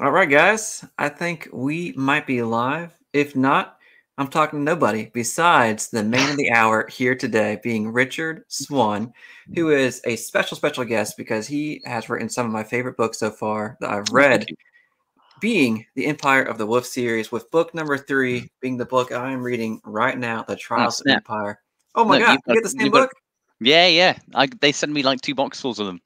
All right, guys. I think we might be live. If not, I'm talking to nobody besides the man of the hour here today, being Richard Swan, who is a special, special guest because he has written some of my favorite books so far that I've read, being the Empire of the Wolf series, with book number three mm-hmm. being the book I am reading right now, The oh, Trials of Empire. Oh my Look, God, you got- get the same got- book? Yeah, yeah. I, they sent me like two boxfuls of them.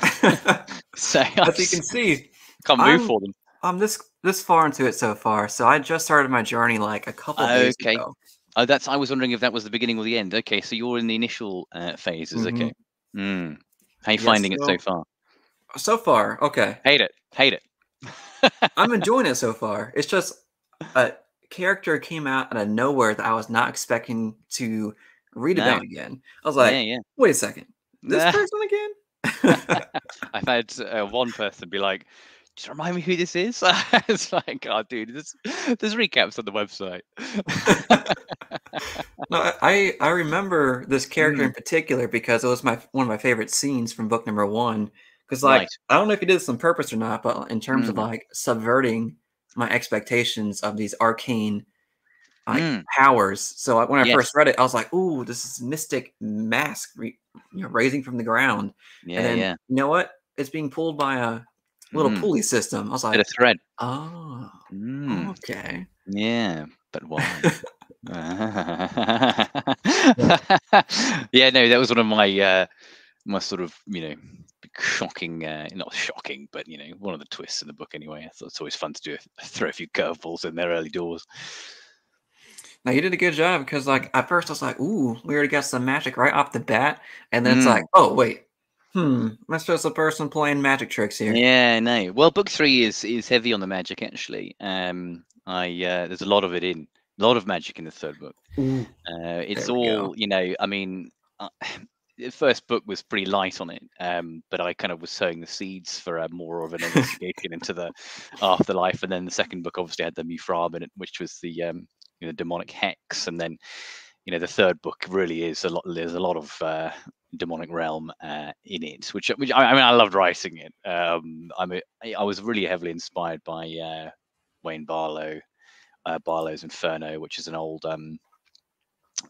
So As you can see, can't move I'm- for them. I'm this this far into it so far. So I just started my journey like a couple days Okay. ago. Oh, that's. I was wondering if that was the beginning or the end. Okay, so you're in the initial uh, phases. Mhm. Okay. Mm. How you Yes, finding it so- so far? So far, okay. Hate it. Hate it. I'm enjoying it so far. It's just a character came out out of nowhere that I was not expecting to read No. about again. I was like, yeah, yeah. wait a second, this person again? I've had uh, one person be like, "Just remind me who this is." it's like, "Oh, dude, there's there's recaps on the website." no, I I remember this character Mm. in particular because it was my one of my favorite scenes from book number one. Because like Right. I don't know if he did this on purpose or not, but in terms of Mm. like subverting my expectations of these arcane like Mm. powers. So when I Yes. first read it, I was like, "Ooh, this is mystic mask, re- you know, raising from the ground." Yeah, and then yeah. you know what? It's being pulled by a little Mm. pulley system. I was Bit like, of thread. "Oh, Mm. okay." Yeah, but why? yeah, no, that was one of my uh, my sort of you know shocking, uh, not shocking, but you know one of the twists in the book anyway. I thought it's always fun to do throw a few curveballs in their early doors. Now you did a good job because, like, at first I was like, "Ooh, we already got some magic right off the bat," and then it's Mm. like, "Oh wait, hmm, that's just a person playing magic tricks here." Yeah, no. Well, book three is is heavy on the magic actually. Um, I uh, there's a lot of it in a lot of magic in the third book. Ooh. Uh, it's There we go. all you know. I mean, uh, the first book was pretty light on it, um, but I kind of was sowing the seeds for a more of an investigation into the afterlife, and then the second book obviously had the Mufrab in it, which was the um, you know demonic hex, and then you know the third book really is a lot. There's a lot of uh, demonic realm uh, in it, which which I, mean I loved writing it. Um, I mean I was really heavily inspired by uh, Wayne Barlowe, uh, Barlowe's Inferno, which is an old um,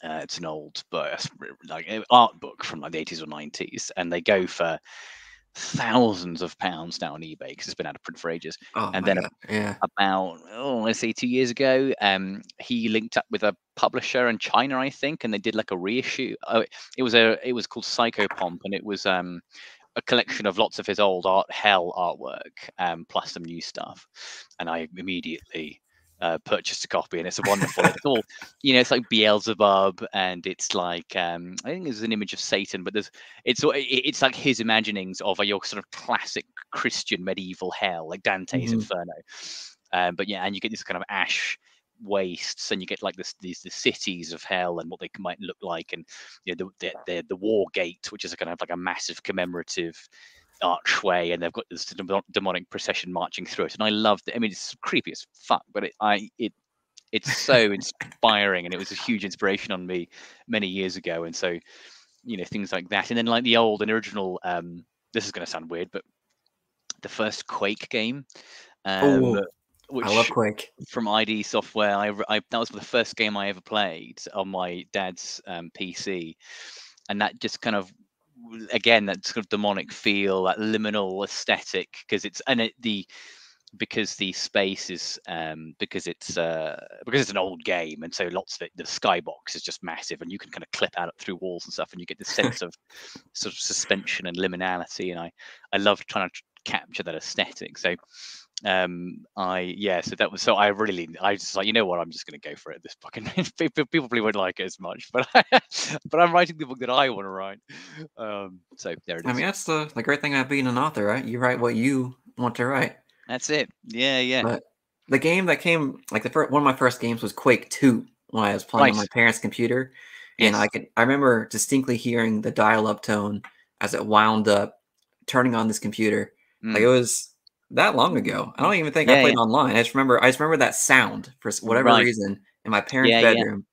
uh, it's an old book, like an art book from like the 80s or 90s, and they go for thousands of pounds now on eBay because it's been out of print for ages. Oh And then God. yeah, About oh, let's say two years ago, um, he linked up with a publisher in China, I think, and they did like a reissue. Oh, it- it was a it was called Psychopomp, and it was um a collection of lots of his old art hell artwork, um, plus some new stuff. And I immediately uh, purchased a copy, and it's a wonderful. it's all you know, it's like Beelzebub, and it's like um, I think there's an image of Satan, but there's it's it's like his imaginings of a your sort of classic Christian medieval hell, like Dante's Mhm. Inferno. Um, but yeah, and you get this kind of ash wastes, and you get like this these the cities of hell and what they might look like, and you know the the the, the war gate, which is a kind of like a massive commemorative archway, and they've got this demonic procession marching through it. And I loved it. I mean, it's creepy as fuck, but it I it it's so inspiring, and it was a huge inspiration on me many years ago. And so, you know, things like that, and then like the old and original. Um, this is going to sound weird, but the first Quake game. Um, Ooh, which I love Quake. from ID Software. I, I- that was the first game I ever played on my dad's um, PC, and that just kind of again that sort of demonic feel, that liminal aesthetic, because it's and it, the because the space is um because it's uh because it's an old game and so lots of it the skybox is just massive and you can kind of clip out through walls and stuff and you get this sense of sort of suspension and liminality and i i love trying to capture that aesthetic so um i yeah so that was so i really i just like you know what i'm just going to go for it this fucking people people probably won't like it as much but I, but i'm writing the book that i want to write um so there it is I mean, that's the the great thing about being an author, right? You write what you want to write. that's it yeah yeah But the game that came, like the first one of my first games was Quake Two when I was playing on my parents' computer, and I could I remember distinctly hearing the dial-up tone as it wound up, turning on this computer. Like Mm. it was that long ago. I don't even think I played yeah. online. I just remember I just remember that sound for whatever Right. reason in my parents' Yeah, yeah. bedroom.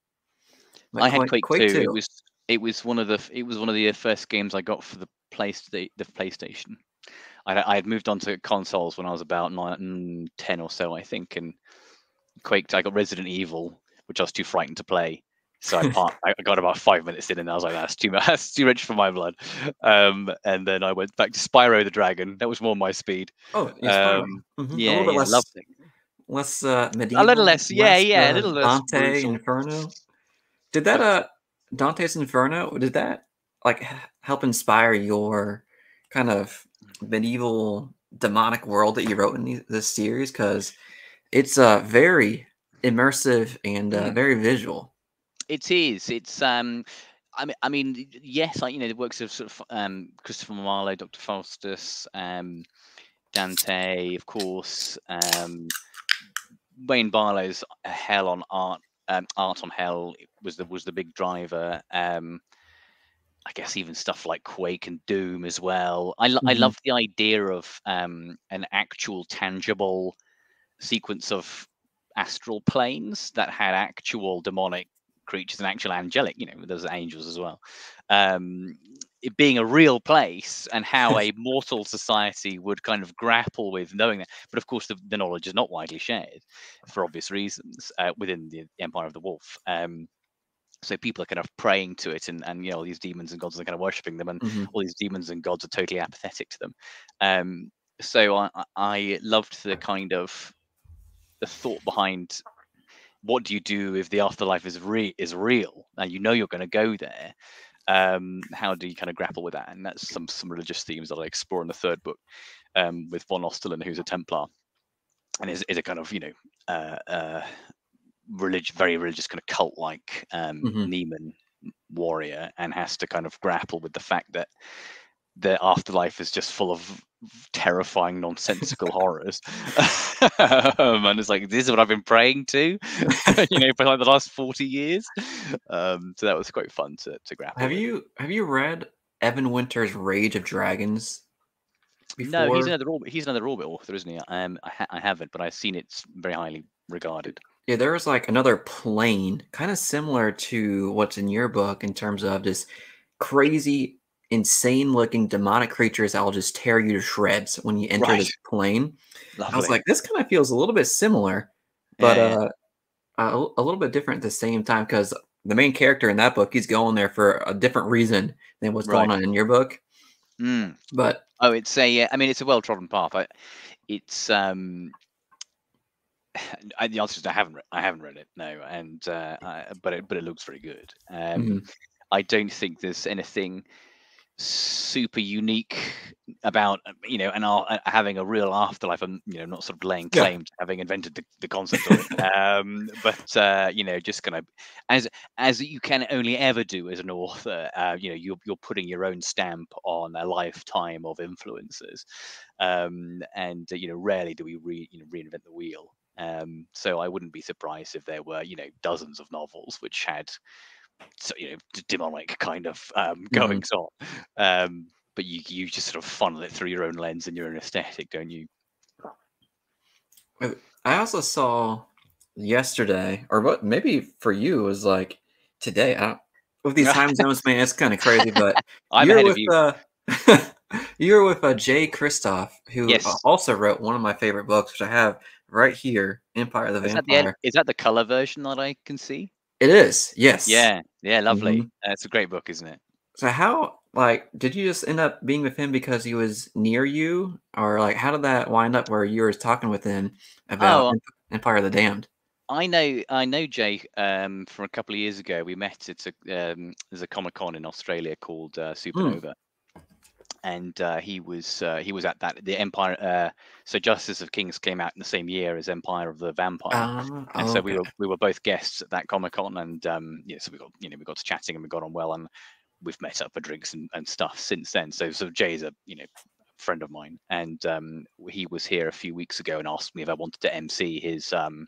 I had Quake- Quake, 2. It was it was one of the it was one of the uh, first games I got for the place the, the PlayStation. I, I had moved on to consoles when I was about nine, mm, 10 or so, I think, and Quake. I got Resident Evil, which I was too frightened to play. So I, part, I got about five minutes in, and I was like, "That's too much. That's too rich for my blood." Um, and then I went back to Spyro the Dragon. That was more my speed. Oh, yeah, Um, Mhm. yeah, a little bit yeah, less, loved less uh, medieval, A little less, yeah, yeah, a uh, little less Dante brutal. Inferno. Did that uh Dante's Inferno? Did that like help inspire your kind of medieval demonic world that you wrote in the, this series? Because it's uh very immersive and uh, Mm. very visual. It is. It's um I mean I mean yes, like you know, the works of sort of um Christopher Marlowe, Dr. Faustus, um Dante, of course, um Wayne Barlowe's Hell on Art um, Art on Hell was the was the big driver. Um I guess even stuff like Quake and Doom as well. I lo- I love the idea of um an actual tangible sequence of astral planes that had actual demonic creatures and actual angelic, you know, there's angels as well. Um, it being a real place and how a mortal society would kind of grapple with knowing that. But of course, the, the knowledge is not widely shared for obvious reasons uh, within the Empire of the Wolf. Um, so people are kind of praying to it, and, and you know, all these demons and gods are kind of worshipping them, and Mhm. all these demons and gods are totally apathetic to them. Um, so I- I loved the kind of the thought behind what do you do if the afterlife is re- is real and you know you're going to go there. Um, how do you kind of grapple with that? And that's some some religious themes that I explore in the third book um, with von Ostelen, who's a Templar, and is, is a kind of you know uh, uh, religious, very religious kind of cult like um, Mhm. Neiman warrior, and has to kind of grapple with the fact that the afterlife is just full of terrifying nonsensical horrors um, and it's like this is what i've been praying to you know for like the last 40 years um so that was quite fun to, to grapple Have with. you have you read Evan Winter's Rage of Dragons? Before? no he's another orbit he's another orbit author isn't he um I, ha- I haven't but i've seen it's very highly regarded Yeah, there's like another plane, kind of similar to what's in your book in terms of this crazy, insane looking demonic creatures that will just tear you to shreds when you enter this plane. Lovely. I was like, this kind of feels a little bit similar, but Yeah, uh, a, a little bit different at the same time because the main character in that book, he's going there for a different reason than what's going on in your book. Mm. But oh it's a yeah, i mean it's a well-trodden path I, it's um I, the answer is I haven't. Re- I haven't read it. No, and uh, I, but it but it looks very good. Um, mhm, I don't think there's anything super unique about uh, you know and uh, having a real afterlife and you know not sort of laying Yeah. claim to having invented the, the concept of it um but uh you know just kind of as as you can only ever do as an author uh you know you're, you're putting your own stamp on a lifetime of influences um and uh, you know rarely do we re, you know reinvent the wheel um so i wouldn't be surprised if there were you know dozens of novels which had so you know d- demonic kind of um, Mhm. goings on. Um, but you you just sort of funnel it through your own lens and your own aesthetic, don't you? I also saw yesterday, or what maybe for you it was like today. I don't, with these time zones, man, it's kind of crazy. But I'm you're ahead with of you. Uh, you're with uh, Jay Kristoff, who uh, Yes. also wrote one of my favorite books, which I have right here, Empire of the Is that, the, Vampire. is that the color version that I can see? It is, yes. Yeah, yeah, lovely. Mhm. Uh, it's a great book, isn't it? So how like did you just end up being with him because he was near you, or like how did that wind up where you were talking with him about Oh, Empire of the Damned? I know, I know Jay um, from a couple of years ago. We met at a um, there's a Comic Con in Australia called uh, Supanova, and uh, he was uh, he was at that the Empire. Uh, so Justice of Kings came out in the same year as Empire of the Vampire. Ah, and so we were we were both guests at that Comic Con, and um, yeah, so we got you know we got to chatting and we got on well, and we've met up for drinks and, and stuff since then. So so Jay's a you know friend of mine, and um, he was here a few weeks ago and asked me if I wanted to MC his um,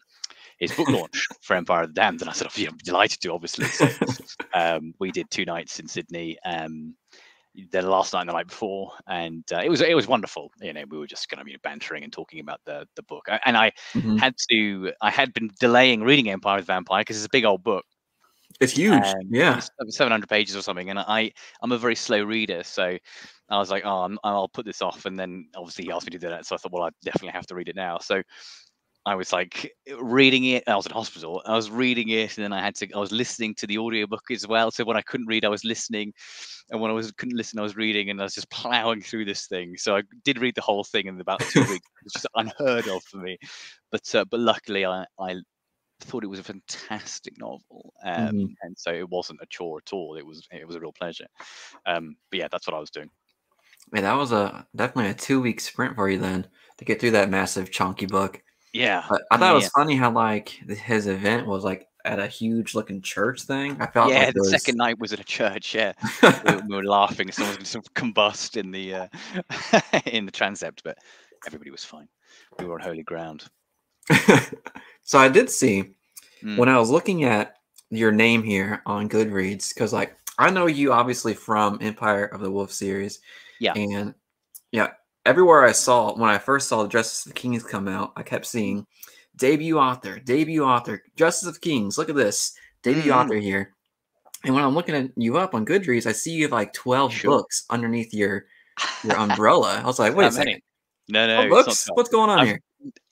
his book launch for Empire of the Damned, and I said, oh, yeah, I'm delighted to, obviously. So um, we did two nights in Sydney. Um, the last night and the night before, and uh, it was it was wonderful. You know, we were just kind of you know, bantering and talking about the the book, and I Mhm. had to I had been delaying reading Empire of the Vampire because it's a big old book. It's huge. Yeah. it's 700 pages or something, and I I'm a very slow reader, so I was like, oh, I'm, I'll put this off, and then obviously he asked me to do that, so I thought, well, I definitely have to read it now. So I was like reading it. I was in hospital. I was reading it, and then I had to. I was listening to the audiobook as well. So when I couldn't read, I was listening, and when I was couldn't listen, I was reading, and I was just plowing through this thing. So I did read the whole thing in about two weeks. It's just unheard of for me. But uh, but luckily, I I thought it was a fantastic novel, um, mm-hmm. and so it wasn't a chore at all. It was it was a real pleasure. Um, but yeah, that's what I was doing. Man, that was a definitely a two week sprint for you then to get through that massive chunky book. Yeah. But I thought it was funny how like his event was like at a huge looking church thing. I felt yeah, like the was... second night was at a church. Yeah, we, we, were laughing. Someone was going to combust in the uh, in the transept, but everybody was fine. We were on holy ground. so I did see mm. when I was looking at your name here on Goodreads because like I know you obviously from Empire of the Wolf series. Yeah. And yeah, everywhere I saw when I first saw the Justice of Kings come out, I kept seeing debut author, debut author, Justice of Kings. Look at this debut mm. author here. And when I'm looking at you up on Goodreads, I see you have like 12 sure. books underneath your your umbrella. I was like, wait a second. No, no, books. What's going on I've, here?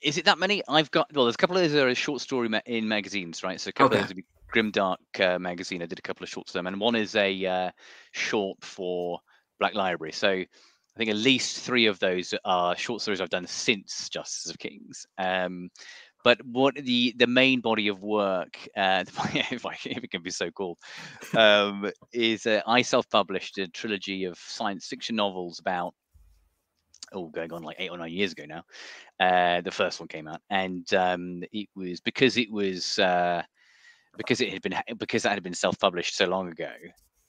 Is it that many? I've got well. There's a couple of those are short story ma- in magazines, right? So a couple okay. of those Grim Dark uh, magazine. I did a couple of shorts them, and one is a uh, short for Black Library. So I think at least three of those are short stories I've done since Justice of Kings. Um, but what the the main body of work, uh, if, I, if it can be so called, um, is uh, I self-published a trilogy of science fiction novels about oh going on like eight or nine years ago now. Uh, the first one came out, and um, it was because it was uh, because it had been because that had been self-published so long ago,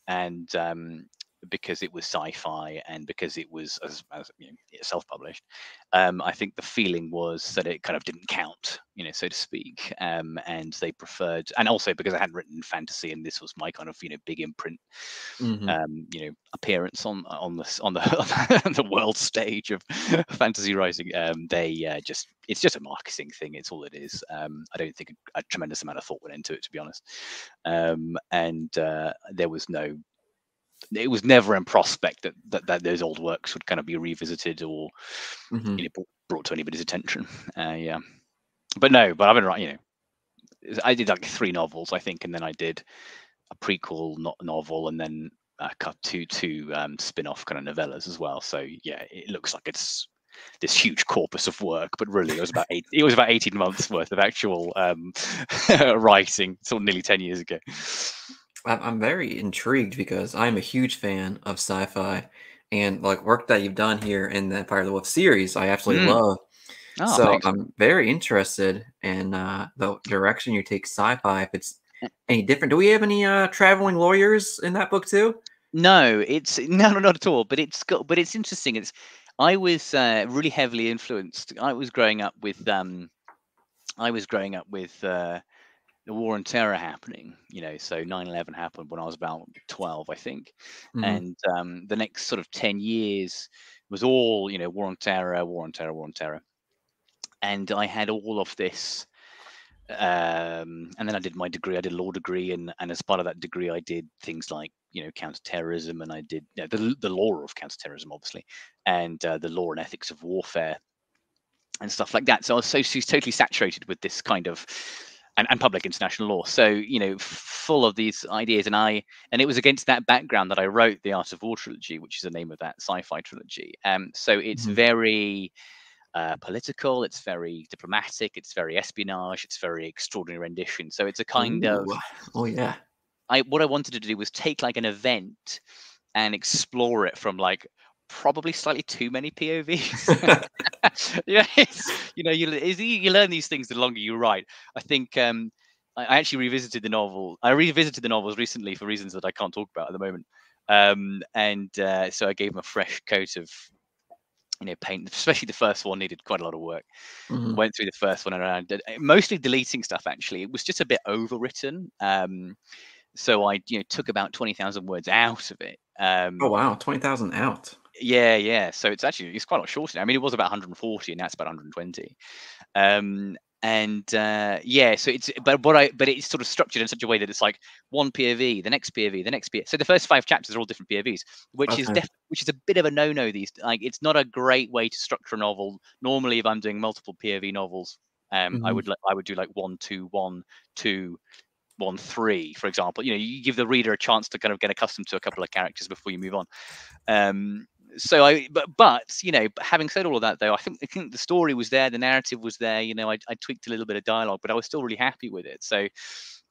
and um, because it was sci-fi and because it was as, as you know, self-published um, i think the feeling was that it kind of didn't count you know so to speak um, and they preferred and also because i hadn't written fantasy and this was my kind of you know big imprint mm-hmm. um, you know appearance on on the on the the world stage of fantasy writing um, they uh, just it's just a marketing thing it's all it is um, i don't think a, a, tremendous amount of thought went into it to be honest um, and uh, there was no it was never in prospect that, that, that those old works would kind of be revisited or mm-hmm. you know, brought to anybody's attention. Uh, yeah, but no, but I've been writing. You know, I did like three novels, I think, and then I did a prequel not novel, and then a cut two two um, spin-off kind of novellas as well. So yeah, it looks like it's this huge corpus of work, but really it was about eight, it was about eighteen months worth of actual um, writing, sort of nearly ten years ago. I'm very intrigued because I'm a huge fan of sci-fi and like work that you've done here in the Empire of the Wolf series. I absolutely mm. love. Oh, so thanks. I'm very interested in uh, the direction you take sci-fi. If it's eh. any different, do we have any uh, traveling lawyers in that book too? No, it's no, no, not at all. But it's got, but it's interesting. It's I was uh, really heavily influenced. I was growing up with um, I was growing up with uh, the war on terror happening you know so 9-11 happened when i was about 12 i think. Mm-hmm. and um, the next sort of 10 years was all you know war on terror war on terror war on terror. And i had all of this um, and then i did my degree i did a law degree and, and as part of that degree i did things like you know counterterrorism and i did you know, the, the law of counterterrorism obviously and uh, the law and ethics of warfare and stuff like that. So i was so, so totally saturated with this kind of and, and public international law. So you know, full of these ideas, and I and it was against that background that I wrote the Art of War trilogy, which is the name of that sci-fi trilogy. Um, so it's mm-hmm. very uh, political, it's very diplomatic, it's very espionage, it's very extraordinary rendition. So it's a kind Ooh. of oh yeah. I what I wanted to do was take like an event and explore it from like probably slightly too many POVs. yeah, you know, you you learn these things the longer you write. I think um, I, actually revisited the novel. I revisited the novels recently for reasons that I can't talk about at the moment. Um, and uh, so I gave them a fresh coat of you know paint especially the first one needed quite a lot of work mm-hmm. went through the first one and I mostly deleting stuff actually it was just a bit overwritten um, so I you know took about 20,000 words out of it um, oh wow 20,000 out Yeah, yeah. So it's actually it's quite a lot shorter. I mean, it was about 140, and that's about 120. Um, and uh, yeah, so it's but what I but it's sort of structured in such a way that it's like one POV, the next POV, the next POV. So the first five chapters are all different POVs, which okay. is def- which is a bit of a no-no. These like it's not a great way to structure a novel. Normally, if I'm doing multiple POV novels, um, mm-hmm. I would like I would do like one, two, one, two, one three for example you know you give the reader a chance to kind of get accustomed to a couple of characters before you move on um so i but but you know having said all of that though i think i think the story was there the narrative was there you know i, I tweaked a little bit of dialogue but i was still really happy with it so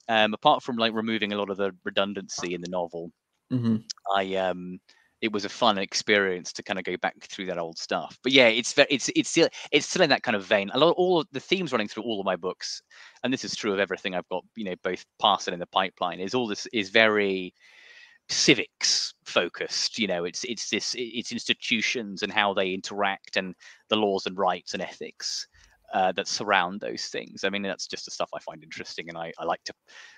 um apart from like removing a lot of the redundancy in the novel mm-hmm. i um it was a fun experience to kind of go back through that old stuff. But yeah, it's very, it's it's still it's still in that kind of vein. A lot all of the themes running through all of my books, and this is true of everything I've got, you know, both past and in the pipeline. Is all this is very civics focused you know it's it's this it's institutions and how they interact and the laws and rights and ethics uh, that surround those things. I mean, that's just the stuff I find interesting, and I, I like to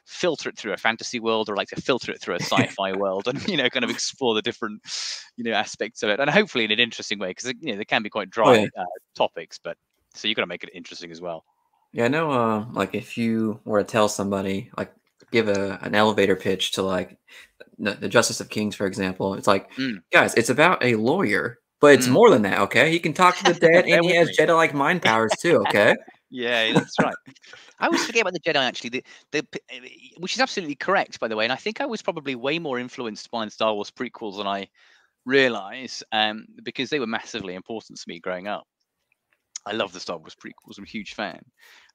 filter it through a fantasy world, or like to filter it through a sci-fi world, and you know, kind of explore the different, you know, aspects of it, and hopefully in an interesting way, because you know they can be quite dry oh, yeah. uh, topics, but so you got to make it interesting as well. Yeah, I know. Uh, like if you were to tell somebody, like give a an elevator pitch to like the Justice of Kings, for example, it's like, mm. guys, it's about a lawyer but it's mm. more than that, okay? He can talk to the dead and he has Jedi like mind powers too, okay? yeah, that's right. I always forget about the Jedi actually, the, the, eh, which is absolutely correct, by the way. And I think I was probably way more influenced by the Star Wars prequels than I realize um, because they were massively important to me growing up. I love the Star Wars prequels. I'm a huge fan.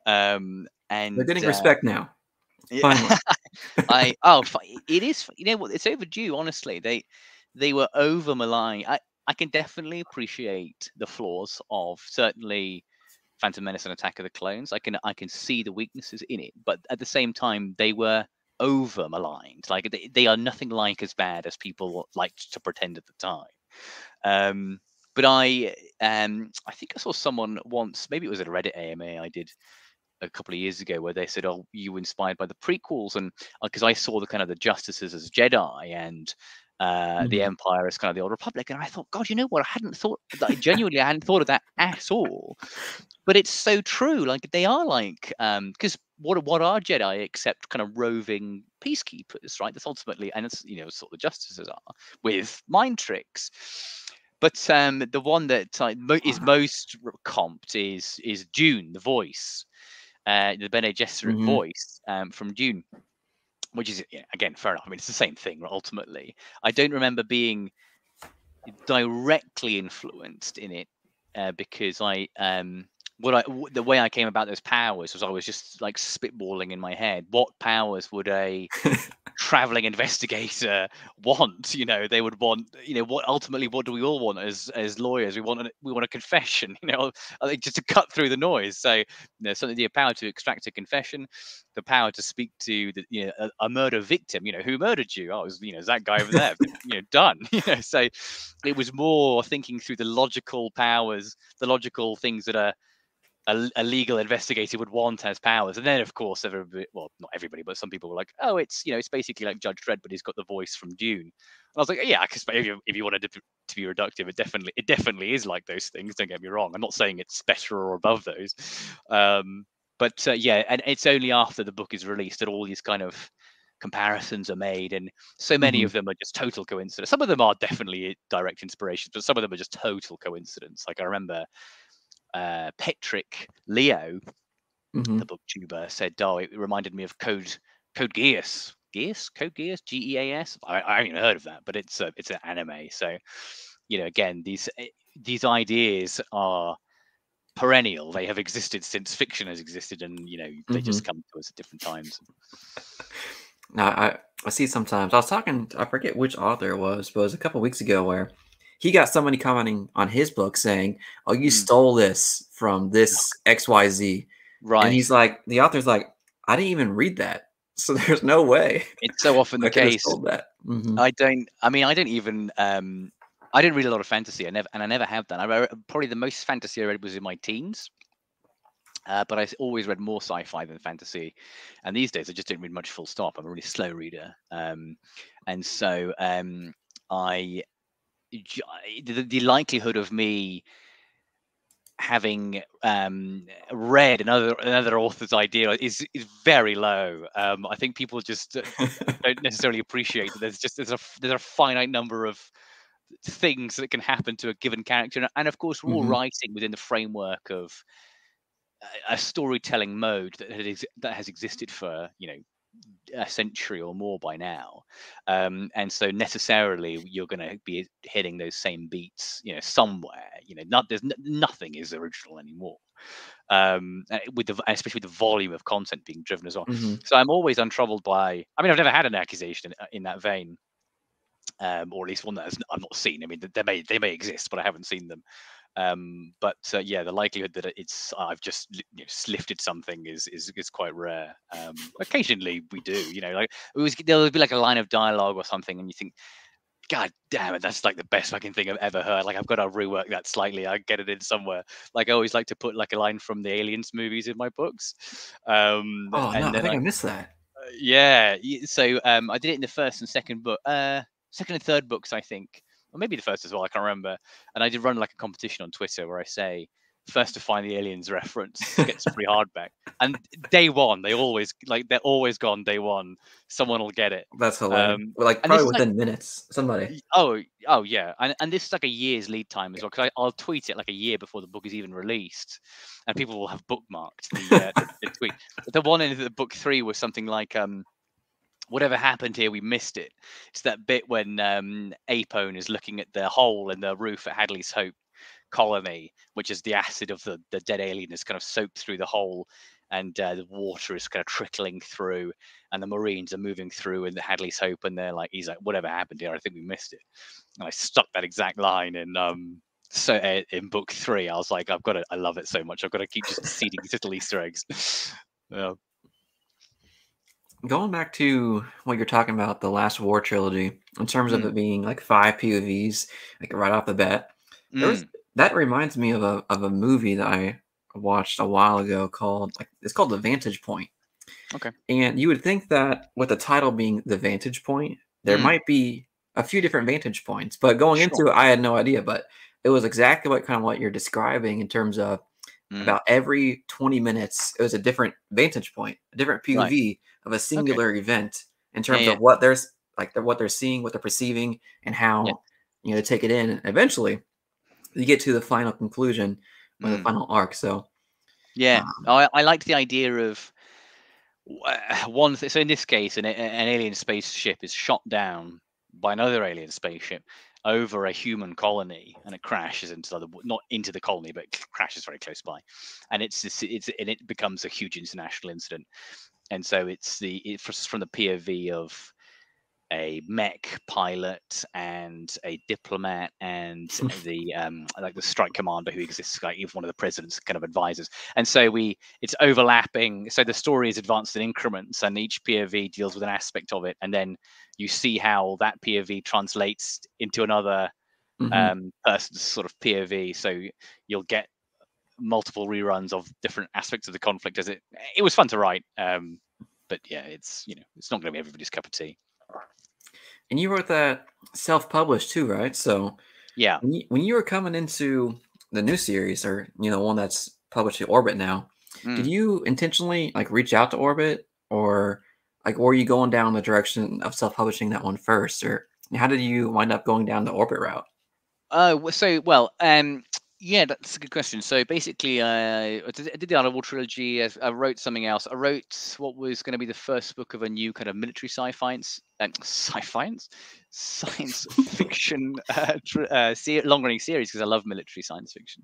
Um, and they're getting uh, respect now. Finally. I oh, it is. You know what? It's overdue. Honestly, they they were over maligned. I I can definitely appreciate the flaws of certainly Phantom Menace and Attack of the Clones. I can I can see the weaknesses in it, but at the same time, they were over maligned. Like they, they are nothing like as bad as people liked to pretend at the time. Um, but I um, I think I saw someone once, maybe it was at a Reddit AMA I did a couple of years ago, where they said, "Oh, you were inspired by the prequels," and because uh, I saw the kind of the justices as Jedi and uh, mm-hmm. the Empire as kind of the Old Republic. And I thought, God, you know what? I hadn't thought, like, genuinely, I hadn't thought of that at all. But it's so true. Like they are like, because um, what what are Jedi except kind of roving peacekeepers, right? That's ultimately, and it's you know, sort of the justices are with mind tricks. But um, the one that uh, mo- is uh-huh. most comped is is Dune, the voice, uh, the Bene Gesserit mm-hmm. voice um, from Dune which is again fair enough. I mean, it's the same thing ultimately. I don't remember being directly influenced in it uh, because I um what I the way I came about those powers was I was just like spitballing in my head. What powers would a traveling investigator want? You know, they would want. You know, what ultimately what do we all want as as lawyers? We want a, we want a confession. You know, I think just to cut through the noise. So you know, something the power to extract a confession, the power to speak to the you know a, a murder victim. You know, who murdered you? Oh, it was you know that guy over there. you know, done. You know, so it was more thinking through the logical powers, the logical things that are a, a, legal investigator would want as powers. And then, of course, everybody, well, not everybody, but some people were like, oh, it's, you know, it's basically like Judge Dredd, but he's got the voice from Dune. And I was like, yeah, because if you, if you wanted to, to be reductive, it definitely, it definitely is like those things. Don't get me wrong. I'm not saying it's better or above those. Um, but uh, yeah, and it's only after the book is released that all these kind of comparisons are made and so many mm-hmm. of them are just total coincidence some of them are definitely direct inspirations but some of them are just total coincidence like i remember uh, Petrik Leo, mm-hmm. the booktuber, said, "Oh, it reminded me of Code Code Geass." Geass, Code Geass, G E A S. I, I haven't even heard of that, but it's a, it's an anime. So, you know, again, these eh, these ideas are perennial. They have existed since fiction has existed, and you know, they mm-hmm. just come to us at different times. Now, I I see sometimes. I was talking. I forget which author it was, but it was a couple weeks ago where he got somebody commenting on his book saying, "Oh, you mm. stole this from this XYZ." Right. And he's like, the author's like, "I didn't even read that." So there's no way. It's so often the case. that. Mm-hmm. I don't I mean, I don't even um I didn't read a lot of fantasy. I never and I never have done. I read, probably the most fantasy I read was in my teens. Uh, but I always read more sci-fi than fantasy, and these days I just don't read much. Full stop. I'm a really slow reader, um, and so um, I the, the likelihood of me having um, read another another author's idea is is very low. Um, I think people just uh, don't necessarily appreciate that there's just there's a there's a finite number of things that can happen to a given character, and of course we're all mm-hmm. writing within the framework of a storytelling mode that has that has existed for you know a century or more by now um, and so necessarily you're going to be hitting those same beats you know somewhere you know not there's n- nothing is original anymore um, with the especially with the volume of content being driven as well mm-hmm. so i'm always untroubled by i mean i've never had an accusation in, in that vein um, or at least one that has, I've not seen. I mean, they may they may exist, but I haven't seen them. Um, but uh, yeah, the likelihood that it's I've just you know, lifted something is is is quite rare. Um, occasionally we do, you know, like it was there'll be like a line of dialogue or something, and you think, God damn it, that's like the best fucking thing I've ever heard. Like I've got to rework that slightly. I get it in somewhere. Like I always like to put like a line from the Aliens movies in my books. Um, oh no, I think I, I missed that. Uh, yeah, so um, I did it in the first and second book, uh, second and third books, I think or maybe the first as well. I can't remember. And I did run like a competition on Twitter where I say first to find the aliens reference gets a free hardback. And day one, they always like they're always gone. Day one, someone will get it. That's hilarious. Um, like probably within like, minutes, somebody. Oh, oh yeah, and and this is like a year's lead time as well because I'll tweet it like a year before the book is even released, and people will have bookmarked the, uh, the, the tweet. The one in the book three was something like um whatever happened here, we missed it. It's that bit when um, Apone is looking at the hole in the roof at Hadley's Hope colony, which is the acid of the, the dead alien is kind of soaked through the hole and uh, the water is kind of trickling through and the Marines are moving through in the Hadley's Hope and they're like, he's like, whatever happened here? I think we missed it. And I stuck that exact line in um, so uh, in book three. I was like, I've got to, I love it so much. I've got to keep just seeding these little Easter eggs. yeah going back to what you're talking about, the last war trilogy, in terms of it mm. being like five POVs, like right off the bat, was, mm. that reminds me of a of a movie that I watched a while ago called like it's called The Vantage Point. Okay. And you would think that with the title being The Vantage Point, there mm. might be a few different vantage points, but going sure. into it, I had no idea. But it was exactly what kind of what you're describing in terms of mm. about every 20 minutes, it was a different vantage point, a different POV. Right of a singular okay. event in terms yeah, yeah. of what they're like what they're seeing, what they're perceiving, and how yeah. you know to take it in. And eventually, you get to the final conclusion or mm. the final arc. So, yeah, um, I, I liked the idea of one. Th- so in this case, an, an alien spaceship is shot down by another alien spaceship over a human colony and it crashes into the not into the colony but crashes very close by and it's it's and it becomes a huge international incident and so it's the it's from the POV of a mech pilot and a diplomat and the um, like the strike commander who exists like even one of the president's kind of advisors. And so we it's overlapping. So the story is advanced in increments and each pov deals with an aspect of it. And then you see how that pov translates into another mm-hmm. um, person's sort of pov so you'll get multiple reruns of different aspects of the conflict as it it was fun to write um but yeah it's you know it's not going to be everybody's cup of tea. And you wrote that self-published too right? So yeah. when you, when you were coming into the new series or you know one that's published in orbit now mm. did you intentionally like reach out to orbit? Or like were you going down the direction of self-publishing that one first? Or how did you wind up going down the orbit route? Uh so well um yeah, that's a good question. So basically, uh, I did the Underworld trilogy. I, I wrote something else. I wrote what was going to be the first book of a new kind of military sci-fi, uh, sci-fi, science fiction uh, tr- uh, long-running series because I love military science fiction.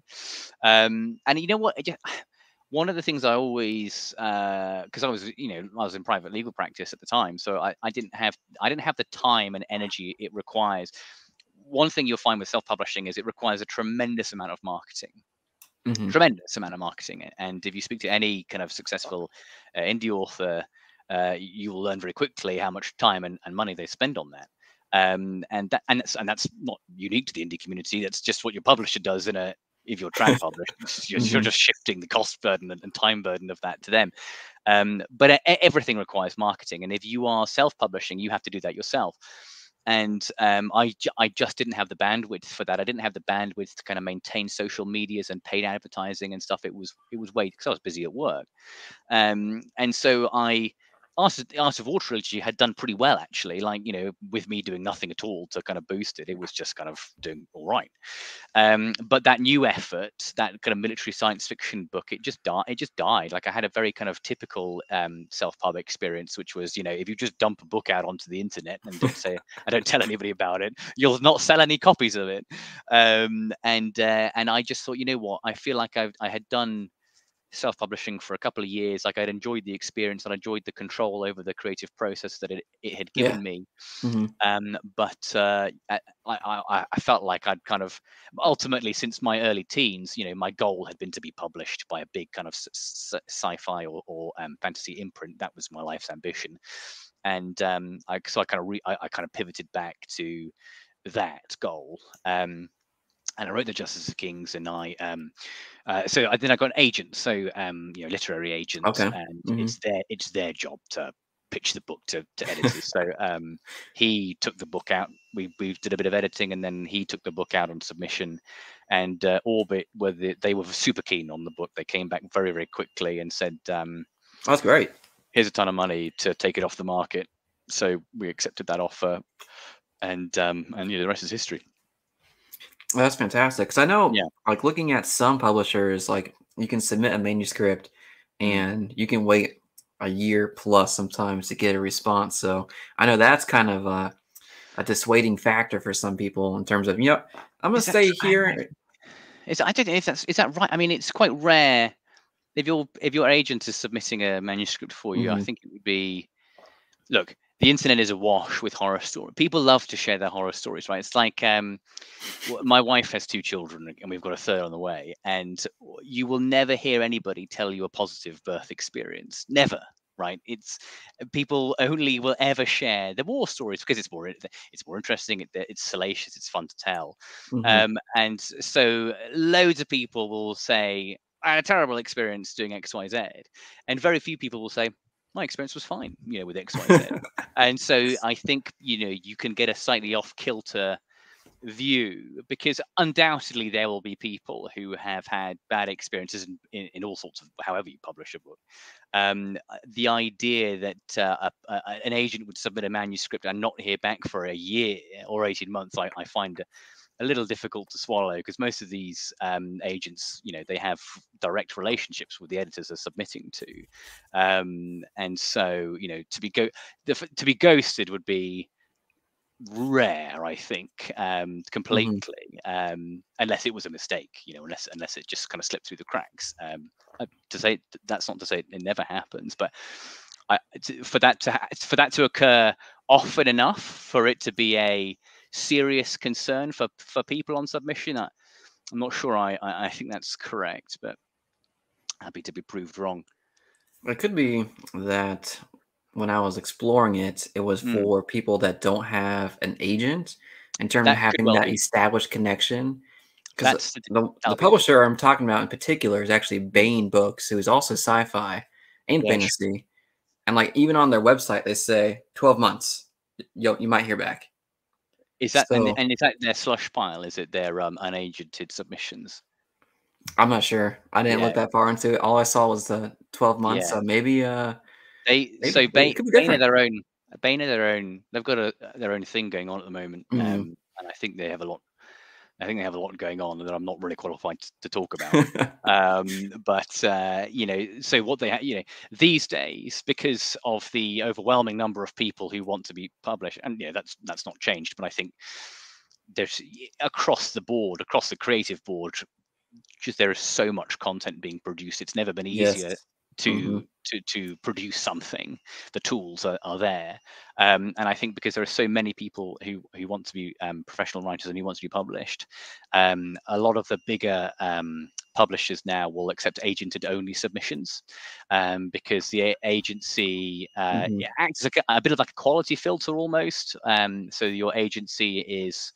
Um, and you know what? Just, one of the things I always, because uh, I was, you know, I was in private legal practice at the time, so I, I didn't have, I didn't have the time and energy it requires one thing you'll find with self-publishing is it requires a tremendous amount of marketing mm-hmm. tremendous amount of marketing and if you speak to any kind of successful uh, indie author uh, you will learn very quickly how much time and, and money they spend on that um, and that and that's, and that's not unique to the indie community that's just what your publisher does in a if you're trying to publish you're, mm-hmm. you're, just shifting the cost burden and, and time burden of that to them um, but everything requires marketing and if you are self-publishing you have to do that yourself and um, I I just didn't have the bandwidth for that. I didn't have the bandwidth to kind of maintain social medias and paid advertising and stuff. It was it was way because I was busy at work, um, and so I Art of, Art of War trilogy had done pretty well actually. Like you know, with me doing nothing at all to kind of boost it, it was just kind of doing all right. Um, but that new effort, that kind of military science fiction book, it just died. It just died. Like I had a very kind of typical um, self-pub experience, which was you know, if you just dump a book out onto the internet and don't say, I don't tell anybody about it, you'll not sell any copies of it. Um, and uh, and I just thought, you know what, I feel like I've I had done self-publishing for a couple of years like i'd enjoyed the experience and i enjoyed the control over the creative process that it, it had given yeah. me mm-hmm. um, but uh, I, I, I, felt like i'd kind of ultimately since my early teens you know my goal had been to be published by a big kind of sci-fi or, or um, fantasy imprint that was my life's ambition and um, I, so i kind of re- I, I, kind of pivoted back to that goal um, and I wrote the Justice of Kings, and I um, uh, so I, then I got an agent, so um, you know, literary agent, okay. and mm-hmm. it's their it's their job to pitch the book to, to editors. so um, he took the book out. We we did a bit of editing, and then he took the book out on submission. And uh, Orbit were the, they were super keen on the book. They came back very very quickly and said, um, "That's great. Here's a ton of money to take it off the market." So we accepted that offer, and um, and you know the rest is history. That's fantastic. Because I know, yeah. like looking at some publishers, like you can submit a manuscript mm-hmm. and you can wait a year plus sometimes to get a response. So I know that's kind of a, a dissuading factor for some people in terms of, you know, I'm going to stay here. Is I don't know if that's is that right. I mean, it's quite rare if your if your agent is submitting a manuscript for you. Mm-hmm. I think it would be look the internet is awash with horror stories. People love to share their horror stories, right? It's like um, my wife has two children, and we've got a third on the way. And you will never hear anybody tell you a positive birth experience. Never, right? It's people only will ever share the war stories because it's more it's more interesting. It, it's salacious. It's fun to tell. Mm-hmm. Um, and so loads of people will say, "I had a terrible experience doing X, Y, Z," and very few people will say, my experience was fine, you know, with X, Y, Z. and so I think, you know, you can get a slightly off kilter view because undoubtedly there will be people who have had bad experiences in, in, in all sorts of however you publish a book um, the idea that uh, a, a, an agent would submit a manuscript and not hear back for a year or 18 months i, I find a little difficult to swallow because most of these um, agents, you know, they have direct relationships with the editors they're submitting to, um, and so you know, to be go to be ghosted would be rare, I think, um, mm-hmm. completely, mm-hmm. unless it was a mistake, you know, unless unless it just kind of slipped through the cracks. Um, uh, to say that's not to say it never happens, but I, for that to for that to occur often enough for it to be a serious concern for for people on submission. I, am not sure. I, I, I think that's correct, but happy to be proved wrong. It could be that when I was exploring it, it was mm. for people that don't have an agent in terms that of having well that be. established connection. Because the, the, the publisher I'm talking about in particular is actually Baen Books, who is also sci-fi and yes. fantasy. And like even on their website, they say 12 months. You you might hear back. Is that so, and, and, is that their slush pile? Is it their um, unagented submissions? I'm not sure. I didn't yeah. look that far into it. All I saw was the 12 months. Yeah. So maybe uh they maybe, so Baen, Baen are their own Baen are their own they've got a their own thing going on at the moment. Mm-hmm. Um, and I think they have a lot I think they have a lot going on that I'm not really qualified to, to talk about. um, but uh, you know, so what they, ha- you know, these days, because of the overwhelming number of people who want to be published, and yeah, that's that's not changed. But I think there's across the board, across the creative board, just there is so much content being produced. It's never been easier yes to mm-hmm. to to produce something. The tools are, are there, um, and I think because there are so many people who who want to be um, professional writers and who want to be published, um, a lot of the bigger um, publishers now will accept agented only submissions um, because the agency uh, mm-hmm. yeah, acts as a, a, bit of like a quality filter almost. Um, so your agency is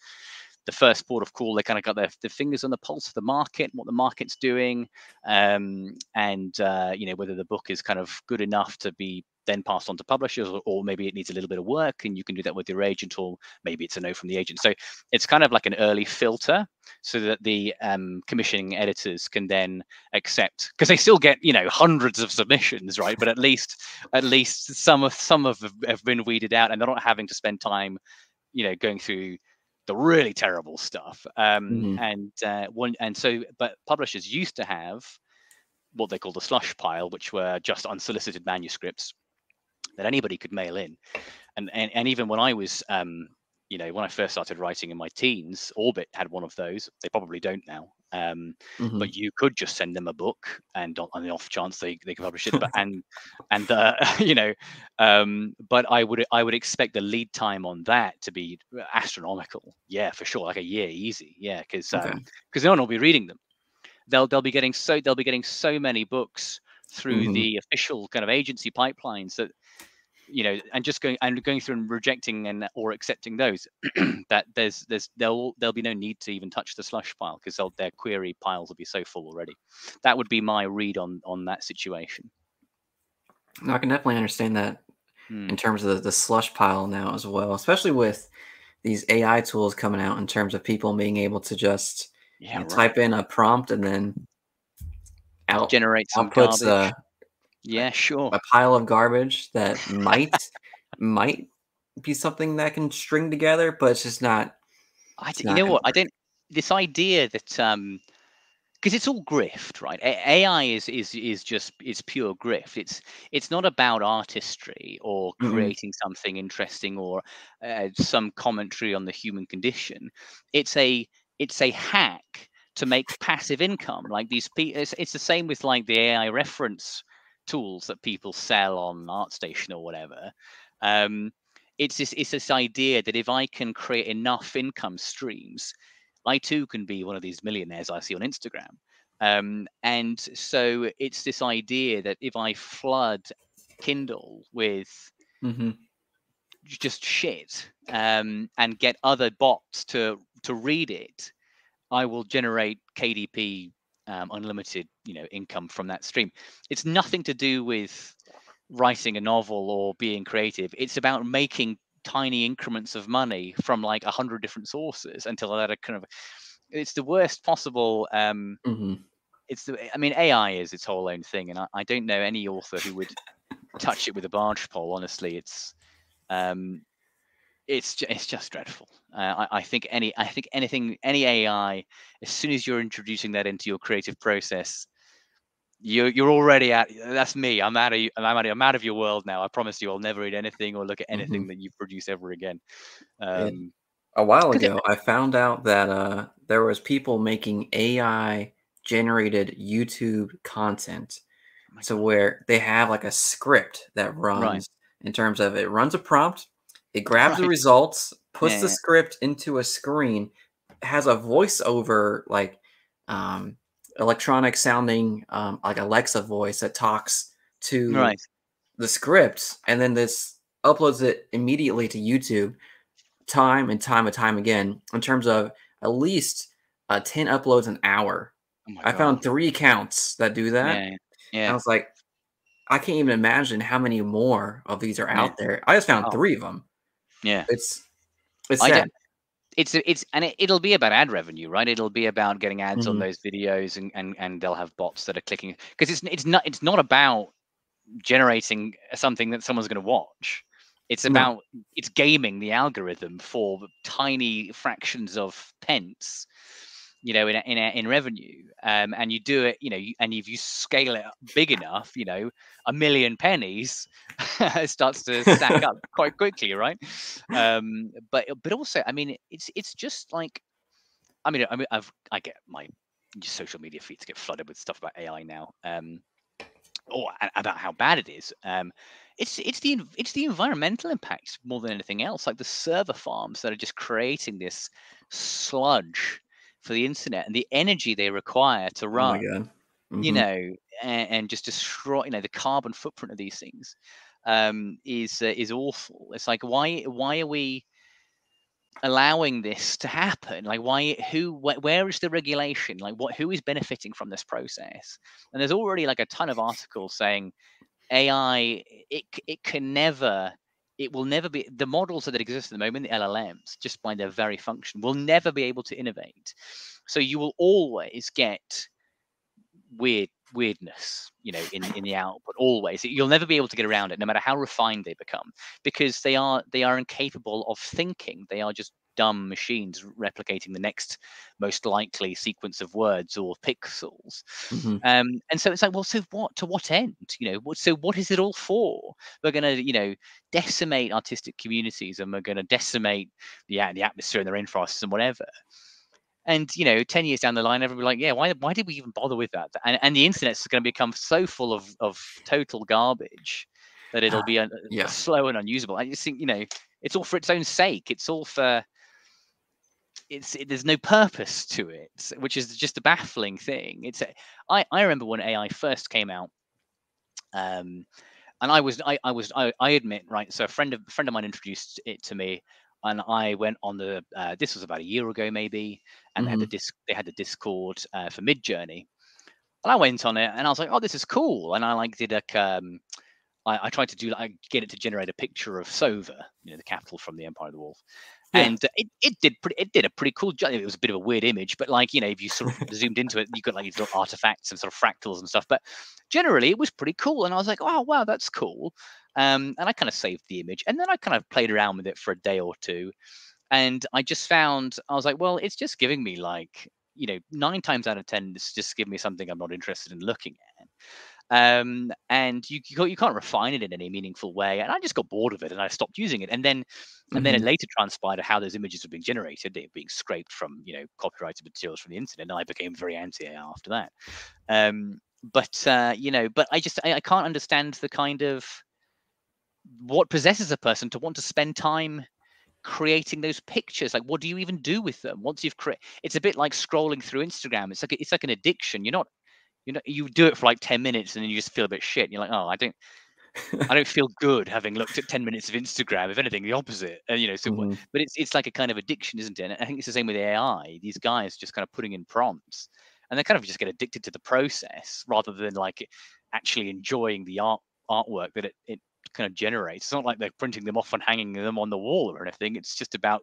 the first port of call. They kind of got their, their fingers on the pulse of the market, what the market's doing, um, and uh, you know whether the book is kind of good enough to be then passed on to publishers, or, or, maybe it needs a little bit of work, and you can do that with your agent, or maybe it's a no from the agent. So it's kind of like an early filter, so that the um, commissioning editors can then accept because they still get you know hundreds of submissions, right? But at least at least some of some of have been weeded out, and they're not having to spend time, you know, going through the really terrible stuff. Um, mm-hmm. And uh, one and so, but publishers used to have what they call the slush pile, which were just unsolicited manuscripts that anybody could mail in. And and, and even when I was um, you know, when I first started writing in my teens, Orbit had one of those. They probably don't now. Um, mm-hmm. But you could just send them a book, and on, on the off chance they, they can publish it. But and and uh, you know, um, but I would I would expect the lead time on that to be astronomical. Yeah, for sure, like a year, easy. Yeah, because because um, okay. no one will be reading them. They'll they'll be getting so they'll be getting so many books through mm-hmm. the official kind of agency pipelines that you know and just going and going through and rejecting and or accepting those that there's there's there'll there'll be no need to even touch the slush pile because their query piles will be so full already that would be my read on on that situation no, i can definitely understand that hmm. in terms of the, the slush pile now as well especially with these ai tools coming out in terms of people being able to just yeah, you know, right. type in a prompt and then out generate some outputs uh, yeah, sure. A pile of garbage that might might be something that can string together, but it's just not. I you know what I don't. This idea that um, because it's all grift, right? A- AI is is is just it's pure grift. It's it's not about artistry or creating mm-hmm. something interesting or uh, some commentary on the human condition. It's a it's a hack to make passive income. Like these people, it's, it's the same with like the AI reference tools that people sell on ArtStation or whatever. Um, it's this it's this idea that if I can create enough income streams, I too can be one of these millionaires I see on Instagram. Um, and so it's this idea that if I flood Kindle with mm-hmm. just shit um, and get other bots to to read it, I will generate KDP um, unlimited you know income from that stream. It's nothing to do with writing a novel or being creative. It's about making tiny increments of money from like a hundred different sources until that kind of it's the worst possible um mm-hmm. it's the i mean ai is its whole own thing and I, I don't know any author who would touch it with a barge pole honestly. It's um it's just, it's just dreadful. Uh, I, I, think any I think anything any AI as soon as you're introducing that into your creative process, you're you're already out. That's me. I'm out of I'm out of, I'm out of your world now. I promise you, I'll never read anything or look at anything mm-hmm. that you produce ever again. Um, a while ago, it, I found out that uh, there was people making AI generated YouTube content. Oh so where they have like a script that runs right. in terms of it runs a prompt it grabs right. the results, puts yeah. the script into a screen, has a voiceover like um, electronic sounding um, like Alexa voice that talks to right. the script, and then this uploads it immediately to YouTube, time and time and time again. In terms of at least uh, ten uploads an hour. Oh I found three accounts that do that. Yeah, yeah. I was like, I can't even imagine how many more of these are out yeah. there. I just found oh. three of them. Yeah, it's it's sad. It's it's and it, will be about ad revenue, right? It'll be about getting ads mm-hmm. on those videos, and and and they'll have bots that are clicking because it's it's not it's not about generating something that someone's going to watch. It's about it's gaming the algorithm for tiny fractions of pence you know, in in in revenue, um, and you do it, you know, and if you scale it big enough, you know, a million pennies starts to stack up quite quickly, right? Um, but but also, I mean, it's it's just like, I mean, I mean, I've I get my social media feeds get flooded with stuff about AI now, um, or about how bad it is. Um, it's it's the it's the environmental impacts more than anything else, like the server farms that are just creating this sludge for the internet and the energy they require to oh run. Oh mm-hmm. You know, and, and, just destroy. You know, the carbon footprint of these things um, is uh, is awful. It's like why why are we allowing this to happen like why who wh- where is the regulation like what who is benefiting from this process and there's already like a ton of articles saying ai it it can never it will never be the models that exist at the moment the llms just by their very function will never be able to innovate. So you will always get weird weirdness you know in in the output always. You'll never be able to get around it no matter how refined they become because they are they are incapable of thinking. They are just dumb machines replicating the next most likely sequence of words or pixels. Mhm. um and so it's like well so what to what end? You know what so what is it all for? We're going to you know decimate artistic communities and we're going to decimate the the atmosphere and the rainforests and whatever. And you know 10 years down the line everybody like yeah why, why did we even bother with that? And, and the internet's going to become so full of, of total garbage that it'll be un, Yeah. slow and unusable. I just think you know it's all for its own sake. It's all for it's it, there's no purpose to it which is just a baffling thing. It's a, I, I remember when ai first came out um and i was i, I was I, I admit right so a friend of a friend of mine introduced it to me and I went on the uh, this was about a year ago maybe, and they had the disc they had the Discord uh, for Midjourney, and I went on it and I was like, oh, this is cool, and I like did like um, I, I tried to do like get it to generate a picture of Sova, you know, the capital from the Empire of the Wolf. Yeah. And uh, it, it did pretty it did a pretty cool job. It was a bit of a weird image, but like you know, if you sort of zoomed into it, you got like these little artifacts and sort of fractals and stuff. But generally, it was pretty cool. And I was like, oh wow, that's cool. Um, and I kind of saved the image, and then I kind of played around with it for a day or two, and I just found I was like, well, it's just giving me like you know nine times out of ten, it's just giving me something I'm not interested in looking at. Um, and you you can't, you can't refine it in any meaningful way, and I just got bored of it, and I stopped using it. And then and then it later transpired how those images were being generated, they were being scraped from you know copyrighted materials from the internet, and I became very anti AI after that. Um, but uh, you know, but I just I, I can't understand the kind of what possesses a person to want to spend time creating those pictures like what do you even do with them once you've created it's a bit like scrolling through instagram it's like a, it's like an addiction you're not you know you do it for like 10 minutes and then you just feel a bit shit you're like oh i don't i don't feel good having looked at 10 minutes of instagram if anything the opposite and you know so Mhm. but it's it's like a kind of addiction isn't it? And i think it's the same with ai these guys just kind of putting in prompts and they kind of just get addicted to the process rather than like actually enjoying the art artwork that it, it kind of generates. It's not like they're printing them off and hanging them on the wall or anything it's just about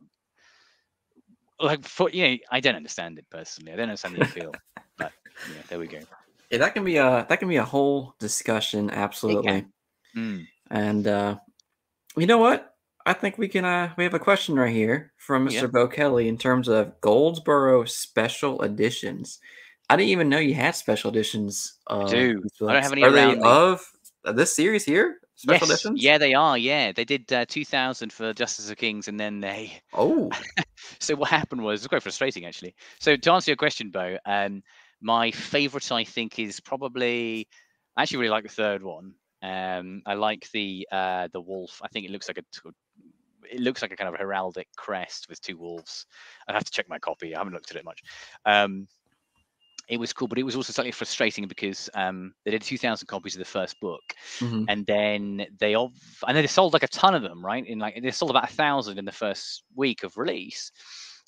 like for you know i don't understand it personally i don't understand the appeal but yeah there we go Yeah, that can be a that can be a whole discussion, absolutely. Mm. And uh, you know what? I think we can. Uh, we have a question right here from Yeah. Mr. Bo Kelly in terms of Goldsboro special editions. I didn't even know you had special editions. Of do. I don't have any Are they of uh, this series here? Special yes, editions? yeah, they are. Yeah, they did uh, 2000 for Justice of Kings, and then they. Oh, So what happened was it was quite frustrating actually. So to answer your question, Bo, um, my favorite I think is probably I actually really like the third one. Um, I like the uh, the wolf. I think it looks like a it looks like a kind of heraldic crest with two wolves. I'd have to check my copy. I haven't looked at it much. Um, it was cool, but it was also slightly frustrating because um, they did 2,000 copies of the first book, mhm. and then they ov- and then they sold like a ton of them right in like they sold about a thousand in the first week of release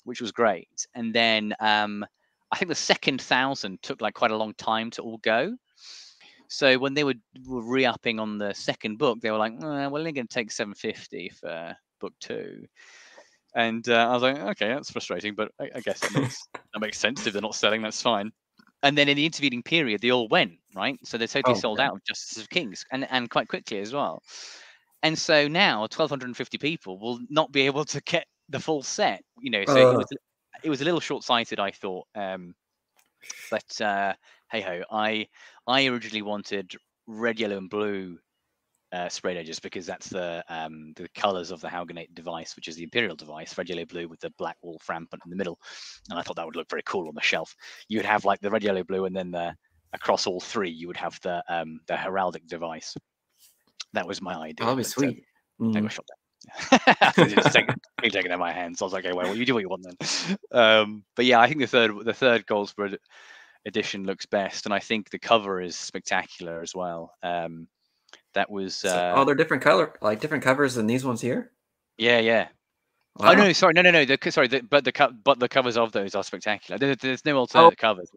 which was great and then um i think the second thousand took like quite a long time to all go. So when they were, were re-upping on the second book they were like "Uh, we're only going to take 750 for book two. And uh, i was like okay that's frustrating but i, I guess that makes, that makes sense. If they're not selling that's fine. And then in the intervening period they all went right? So they're totally Oh, sold out of justice of kings and and quite quickly as well. And so now 1250 people will not be able to get the full set you know so it was, it was a little short-sighted i thought um but uh hey ho i i originally wanted red yellow and blue uh, sprayed edges because that's the um, the colors of the Haugenate device, which is the Imperial device, red yellow blue with the black wolf rampant in the middle, and I thought that would look very cool on the shelf. You would have like the red yellow blue, and then the across all three you would have the um, the heraldic device. That was my idea. that'll be but, uh, sweet. I Mhm. got shot down. It's been taken out of my hands. I was like, okay, well, you do what you want then. Um, but yeah, I think the third the third Goldsboro edition looks best, and I think the cover is spectacular as well. Um, that was So, uh, oh, they're different color, like different covers than these ones here. yeah, yeah. Oh no, sorry, no, no, no. The sorry, the, but the but the covers of those are spectacular. There, there's no Oh. alternate covers,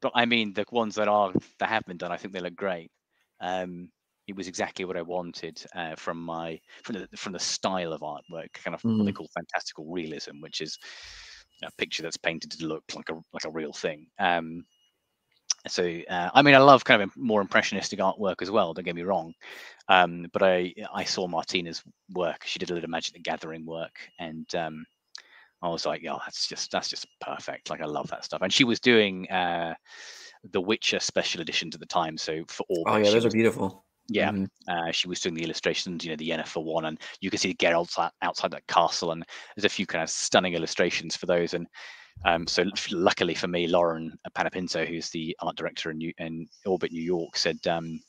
but I mean the ones that are that have been done. I think they look great. Um, it was exactly what I wanted uh, from my from the from the style of artwork, kind of what they Mm. call fantastical realism, which is a picture that's painted to look like a like a real thing. Um, so uh, I mean, I love kind of more impressionistic artwork as well. Don't get me wrong, um, but I I saw Martina's work. She did a little Magic the Gathering work, and um, I was like, oh, that's just that's just perfect. Like I love that stuff. And she was doing uh, the Witcher special editions at the time. So for all, Oh yeah, those are beautiful. Yeah, Mhm. uh, she was doing the illustrations, you know, the Yennefer one, and you can see Geralt outside, outside that castle, and there's a few kind of stunning illustrations for those. And um, so, luckily for me, Lauren Panepinto, who's the art director in, New, in Orbit New York, said, um,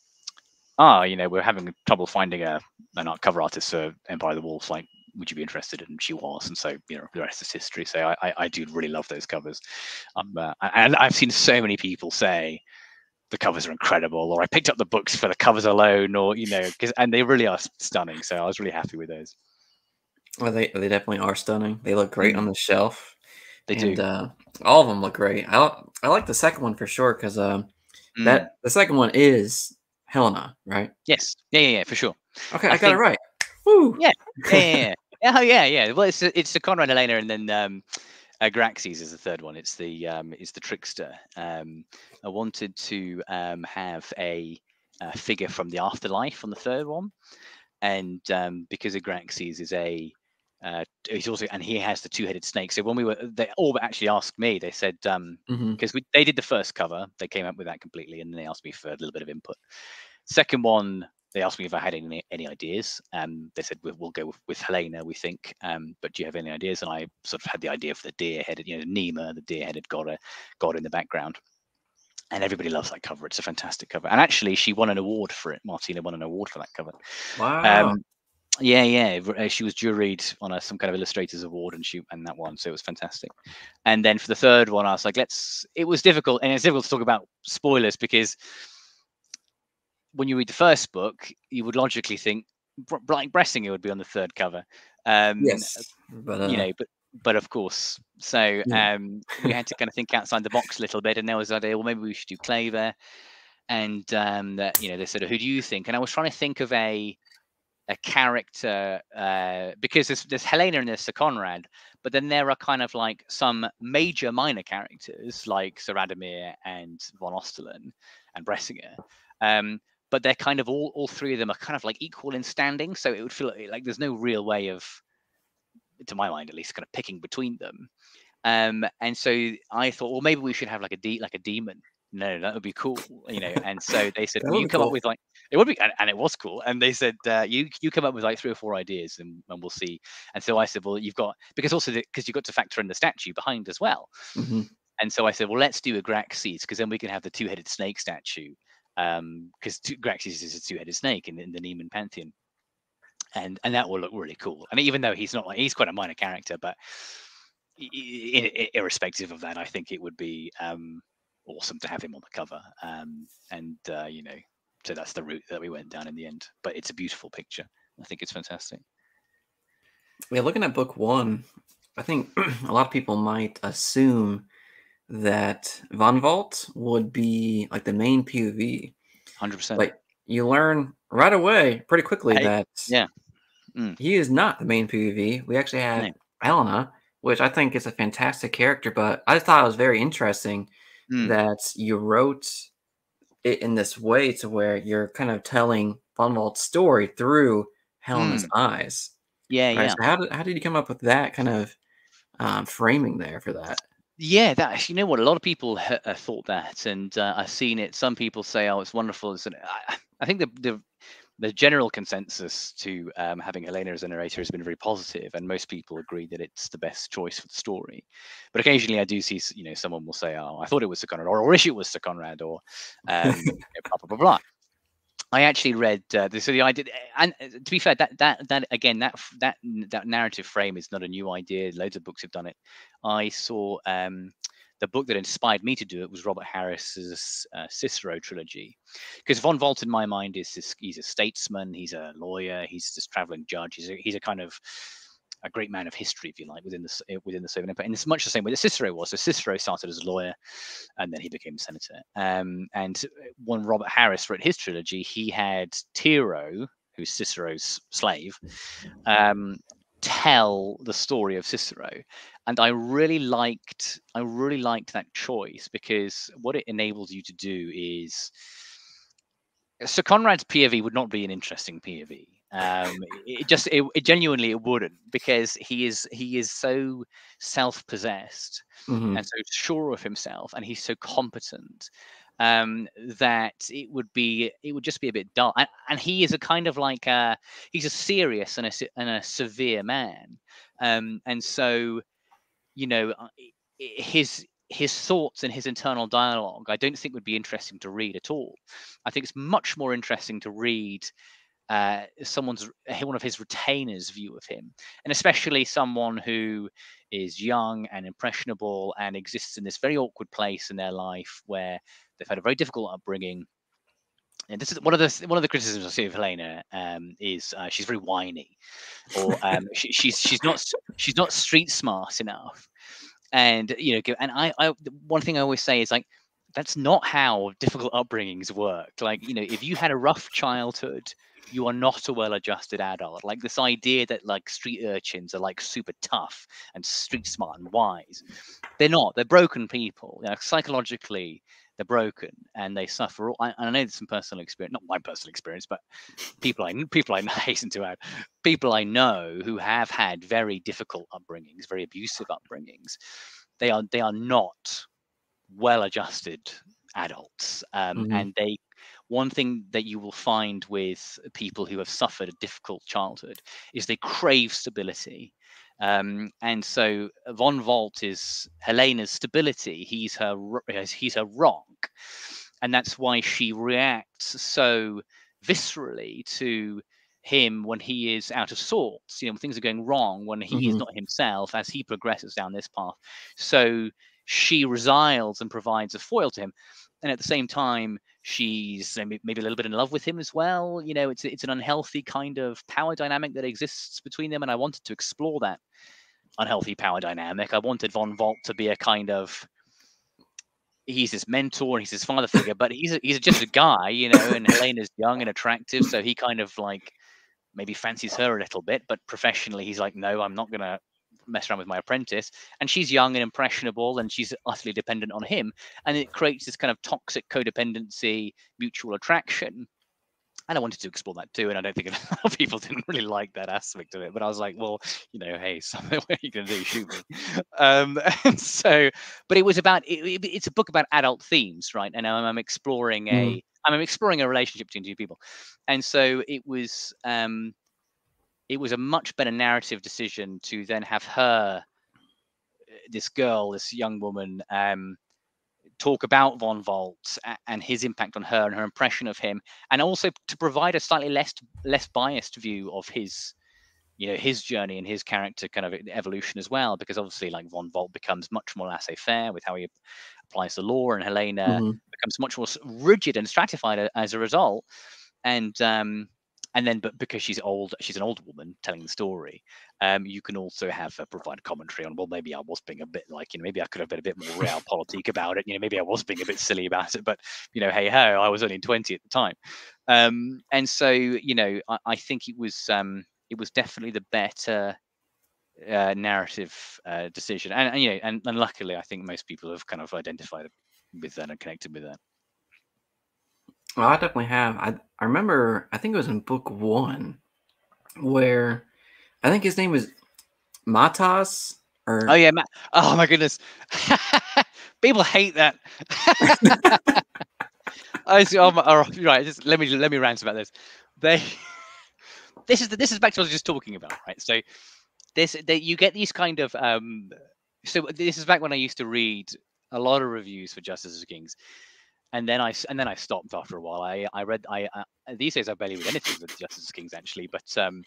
"Ah, you know, we're having trouble finding a an art cover artist for Empire of the Wolves. Like, would you be interested?" And she was, and so you know, the rest is history. So I, I, I do really love those covers, um, uh, and I've seen so many people say the covers are incredible, or I picked up the books for the covers alone, or you know, because and they really are stunning. So I was really happy with those. Well, they they definitely are stunning. They look great on the shelf. They and, do. Uh, all of them look great. I I like the second one for sure because um Mm, that the second one is Helena, right? yes, yeah, yeah, yeah, for sure. Okay, I I, got it right. Woo! Yeah, yeah, yeah, yeah. yeah. Oh, yeah, yeah. Well, it's it's the Konrad Helena, and then um, uh, Graxes is the third one. It's the um, it's the trickster. Um, I wanted to um, have a, uh figure from the afterlife on the third one, and um, because Agraxes is a uh, he's also and he has the two-headed snake. So when we were, they all actually asked me. They said um, because we they did the first cover, they came up with that completely, and then they asked me for a little bit of input. Second one, they asked me if I had any any ideas. Um, they said we'll, we'll go with, with Helena, we think. Um, but do you have any ideas? And I sort of had the idea for the deer-headed, you know, Nema, the deer-headed god, god in the background. And everybody loves that cover. It's a fantastic cover. And actually, she won an award for it. Martina won an award for that cover. Wow. Um, yeah, yeah. uh, She was juried on a, some kind of illustrators award, and she and that one, so it was fantastic. And then for the third one, I was like, let's. It was difficult, and it's difficult to talk about spoilers because when you read the first book, you would logically think Brian Bressinger would be on the third cover. Um, yes, but uh, you know, but but of course, so Yeah. um, we had to kind of think outside the box a little bit, and there was the idea, well, maybe we should do Claver, and um, that you know, they said, who do you think? And I was trying to think of a a character uh, because there's, there's Helena and there's Sir Konrad, but then there are kind of like some major minor characters like Sir Adamir and von Osterlin and Bressinger. Um, but they're kind of all all three of them are kind of like equal in standing, so it would feel like, like there's no real way of, to my mind at least, kind of picking between them. Um, and so I thought, well, maybe we should have like a de- like a demon. No, that would be cool, you know. And so they said, well, you come up with like it would be, and, and it was cool. And they said, uh, you you come up with like three or four ideas, and, and we'll see. And so I said, well, you've got because also because you've got to factor in the statue behind as well. mhm. And so I said, well, let's do a Graxes because then we can have the two-headed snake statue. Um, because Graxes is a two-headed snake in, in the Neman pantheon, and and that will look really cool. And even though he's not like he's quite a minor character, but irrespective of that, I think it would be um awesome to have him on the cover. Um, and uh, you know, so that's the route that we went down in the end. But it's a beautiful picture. I think it's fantastic. yeah. Looking at book one, I think a lot of people might assume that Vonvalt would be like the main POV. Hundred percent. Like you learn right away, pretty quickly, Hey, that yeah. Mm. he is not the main POV. We actually have No. Helena, which I think is a fantastic character, but I thought it was very interesting Mm. that you wrote it in this way to where you're kind of telling Vonvalt's story through Helena's eyes. Yeah, right? yeah. So how did how did you come up with that kind of um, framing there for that? Yeah, that you know what a lot of people ha- uh, thought that, and uh, I've seen it. Some people say, "Oh, it's wonderful." It's an, I, I think the, the the general consensus to um, having Helena as a narrator has been very positive, and most people agree that it's the best choice for the story. But occasionally, I do see, you know, someone will say, "Oh, I thought it was Sir Konrad," or "I wish it was Sir Konrad," or um, blah blah blah blah. I actually read uh, the, so the idea, and uh, to be fair, that that that again, that that that narrative frame is not a new idea. Loads of books have done it. I saw um, the book that inspired me to do it was Robert Harris's uh, Cicero trilogy, because Vonvalt in my mind is this, he's a statesman, he's a lawyer, he's this traveling judge, he's a, he's a kind of a great man of history, if you like, within the within the Sovan Empire. And it's much the same way that Cicero was. So Cicero started as a lawyer, and then he became senator. Um, and when Robert Harris wrote his trilogy, he had Tiro, who's Cicero's slave, um, tell the story of Cicero. And I really liked I really liked that choice because what it enables you to do is so Konrad's POV would not be an interesting POV. Um, it just it, it, genuinely it wouldn't because he is he is so self-possessed mm-hmm. and so sure of himself and he's so competent um, that it would be it would just be a bit dull. And, and he is a kind of like a he's a serious and a and a severe man, um, and so you know uh, his his thoughts and his internal dialogue I don't think would be interesting to read at all. I think it's much more interesting to read uh, someone's one of his retainers' view of him, and especially someone who is young and impressionable and exists in this very awkward place in their life where they've had a very difficult upbringing. And this is one of the one of the criticisms I see of Helena um, is uh, she's very whiny, or um, she, she's she's not she's not street smart enough, and you know, and I, I one thing I always say is like that's not how difficult upbringings work. Like you know, if you had a rough childhood, you are not a well-adjusted adult. Like this idea that like street urchins are like super tough and street smart and wise, they're not. They're broken people. You know, psychologically, they're broken and they suffer. I, I know some personal experience, not my personal experience, but people I people I hasten to add, people I know who have had very difficult upbringings, very abusive upbringings. They are they are not well-adjusted adults, um, mm-hmm. and they one thing that you will find with people who have suffered a difficult childhood is they crave stability. Um, and so Vonvalt is Helena's stability. He's her he's her rock, and that's why she reacts so viscerally to him when he is out of sorts. You know, things are going wrong when he mm-hmm. is not himself as he progresses down this path. So she resiles and provides a foil to him and at the same time she's maybe a little bit in love with him as well you know it's it's an unhealthy kind of power dynamic that exists between them and i wanted to explore that unhealthy power dynamic. I wanted Vonvalt to be a kind of he's his mentor and he's his father figure but he's a, he's just a guy you know and helena's young and attractive so he kind of like maybe fancies her a little bit but professionally he's like no i'm not gonna mess around with my apprentice and she's young and impressionable and she's utterly dependent on him and it creates this kind of toxic codependency mutual attraction and I wanted to explore that too. And I don't think a lot of people didn't really like that aspect of it. But I was like, well, you know, hey, something what are you going to do? Shoot me. Um, and so, but it was about it, it, it's a book about adult themes, right? And I'm, I'm exploring a mm. I'm exploring a relationship between two people, and so it was um, it was a much better narrative decision to then have her, uh, this girl, this young woman, um, talk about Vonvalt and his impact on her and her impression of him, and also to provide a slightly less less biased view of his, you know, his journey and his character kind of evolution as well. Because obviously, like Vonvalt becomes much more laissez-faire with how he applies the law, and Helena mm-hmm. becomes much more rigid and stratified as a result. And um, and then but because she's old she's an old woman telling the story um, you can also have her provide commentary on well maybe i was being a bit like you know maybe i could have been a bit more realpolitik about it. You know maybe i was being a bit silly about it but you know hey ho i was only 20 at the time. Um, and so you know I, I, think it was um, it was definitely the better uh, narrative uh, decision. And, and, you know and, and luckily i think most people have kind of identified with that and connected with that well, I definitely have. I I remember. I think it was in book one, where I think his name was Matas. Or oh yeah, Ma- oh my goodness, people hate that. I see. Oh, my, oh, right. Just let me let me rant about this. They. This is the, this is back to what I was just talking about, right? So, this that you get these kind of um. So this is back when I used to read a lot of reviews for Justice of Kings, and then I and then I stopped after a while. I I read I, I these days I barely read anything with Justice Kings actually, but um,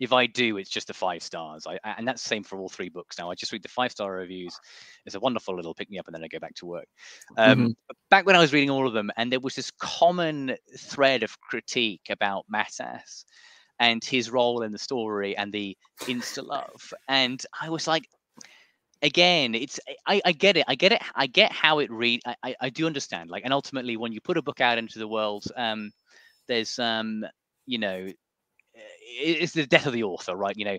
if I do, it's just the five stars. I and that's the same for all three books now. I just read the five star reviews. It's a wonderful little pick me up, and then I go back to work. Um, mm-hmm. Back when I was reading all of them, and there was this common thread of critique about Matas. and his role in the story and the insta love. And I was like, again, it's I, I get it. I get it. I get how it read. I, I, I do understand. Like, and ultimately, when you put a book out into the world, um, there's um, you know, it's the death of the author, right? You know,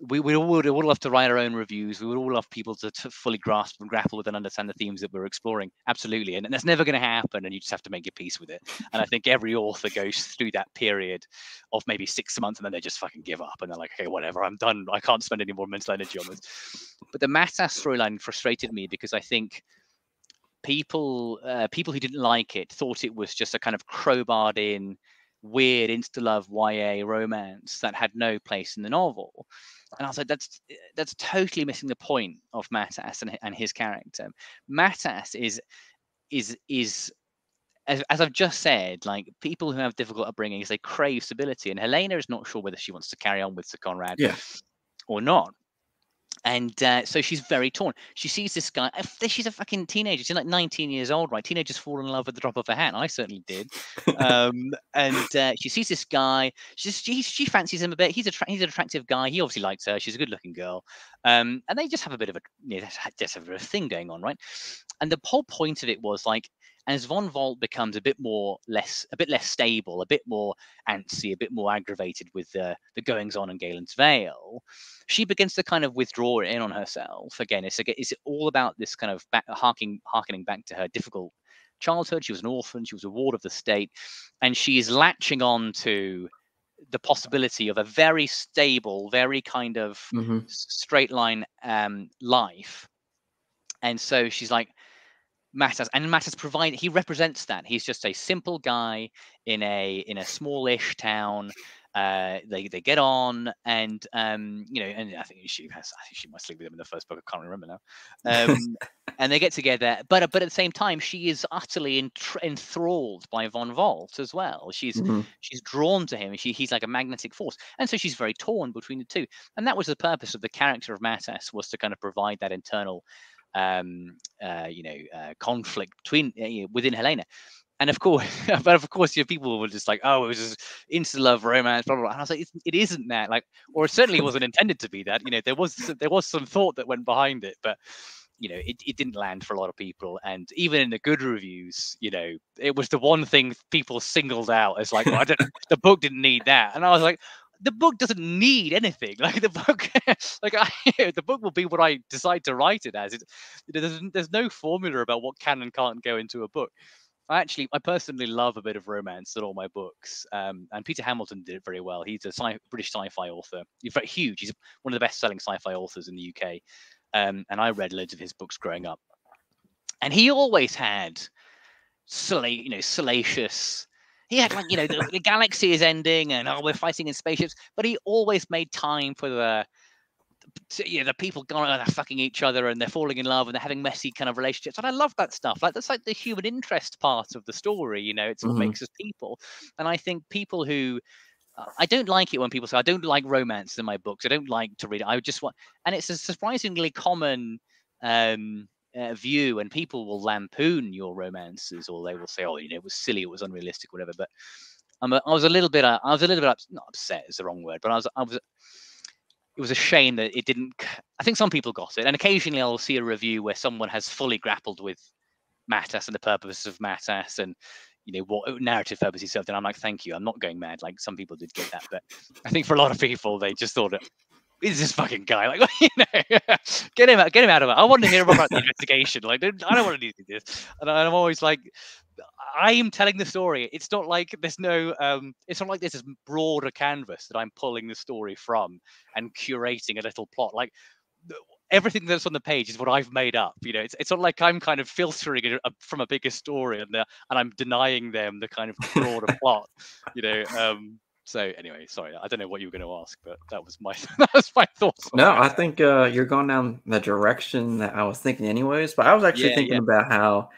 we, we would all love to write our own reviews. We would all love people to, to fully grasp and grapple with and understand the themes that we're exploring. Absolutely. And, and that's never going to happen. And you just have to make your peace with it. And I think every author goes through that period of maybe six months and then they just fucking give up. And they're like, okay, whatever, I'm done. I can't spend any more mental energy on this. But the Matas storyline frustrated me because I think people uh, people who didn't like it thought it was just a kind of crowbarred in weird insta love YA romance that had no place in the novel. And I was like, that's eh, that's totally missing the point of Matas and, and his character. Matas is is is as, as I've just said, like people who have difficult upbringings, they crave stability. And Helena is not sure whether she wants to carry on with Sir Konrad yeah. or not and uh, so she's very torn. She sees this guy. She's a fucking teenager. She's like 19 years old, right? Teenagers fall in love at the drop of a hat. I certainly did. um, and uh, she sees this guy. She, she she fancies him a bit. He's a he's an attractive guy. He obviously likes her. She's a good looking girl. Um, and they just have a bit of a you know, just have a thing going on, right? And the whole point of it was like as Vonvalt becomes a bit more less, a bit less stable, a bit more antsy, a bit more aggravated with the the goings on in Galen's Vale, she begins to kind of withdraw in on herself. Again, it's it's all about this kind of back, harking, harkening back to her difficult childhood. She was an orphan. She was a ward of the state, and she is latching on to the possibility of a very stable, very kind of mm-hmm. straight line um, life. And so she's like, Matas and Matas provide he represents that. He's just a simple guy in a in a smallish town. Uh, they they get on and um, you know, and I think she has I think she must sleep with him in the first book. I can't remember now. Um, and they get together, but but at the same time, she is utterly enthralled by Vonvalt as well. She's mm-hmm. she's drawn to him. She he's like a magnetic force, and so she's very torn between the two. And that was the purpose of the character of Matas was to kind of provide that internal um, uh, you know, uh, conflict between uh, within Helena. And of course, but of course, your people were just like, "Oh, it was just instant love, romance, blah blah." blah. And I was like, "It isn't that, like, or it certainly wasn't intended to be that." You know, there was there was some thought that went behind it, but you know, it, it didn't land for a lot of people. And even in the good reviews, you know, it was the one thing people singled out as like, well, the book didn't need that. And I was like, the book doesn't need anything. Like the book, like I, the book will be what I decide to write it as. It, there's, there's no formula about what can and can't go into a book. I actually, I personally love a bit of romance in all my books, um, and Peter Hamilton did it very well. He's a sci- British sci-fi author. He's very huge. He's one of the best-selling sci-fi authors in the UK, um, and I read loads of his books growing up. And he always had, sal- you know, salacious he had like you know the, the galaxy is ending and oh we're fighting in spaceships, but he always made time for the you know, the people going and they're fucking each other and they're falling in love and they're having messy kind of relationships. And I love that stuff. Like that's like the human interest part of the story, you know, it's what mm-hmm. makes us people. And I think people who uh, I don't like it when people say I don't like romance in my books. I don't like to read it. I just want and it's a surprisingly common um uh, view and people will lampoon your romances or they will say oh you know it was silly it was unrealistic whatever but I'm a, I was a little bit uh, I was a little bit ups- not upset is the wrong word but I was I was it was a shame that it didn't I think some people got it and occasionally I'll see a review where someone has fully grappled with Matas and the purpose of Matas and you know what narrative purpose he served and I'm like thank you I'm not going mad like some people did get that but I think for a lot of people they just thought it is this fucking guy? Like, you know, get him out, get him out of it. I want to hear about the investigation. Like, I don't want to do this. And I'm always like, I am telling the story. It's not like there's no, um, it's not like there's this broader canvas that I'm pulling the story from and curating a little plot. Like, everything that's on the page is what I've made up. You know, it's, it's not like I'm kind of filtering it from a bigger story and the, and I'm denying them the kind of broader plot. You know, um, so anyway, sorry, I don't know what you were going to ask, but that was my that was my thoughts. No, I think uh, you're going down the direction that I was thinking, anyways. But I was actually yeah, thinking yeah. about how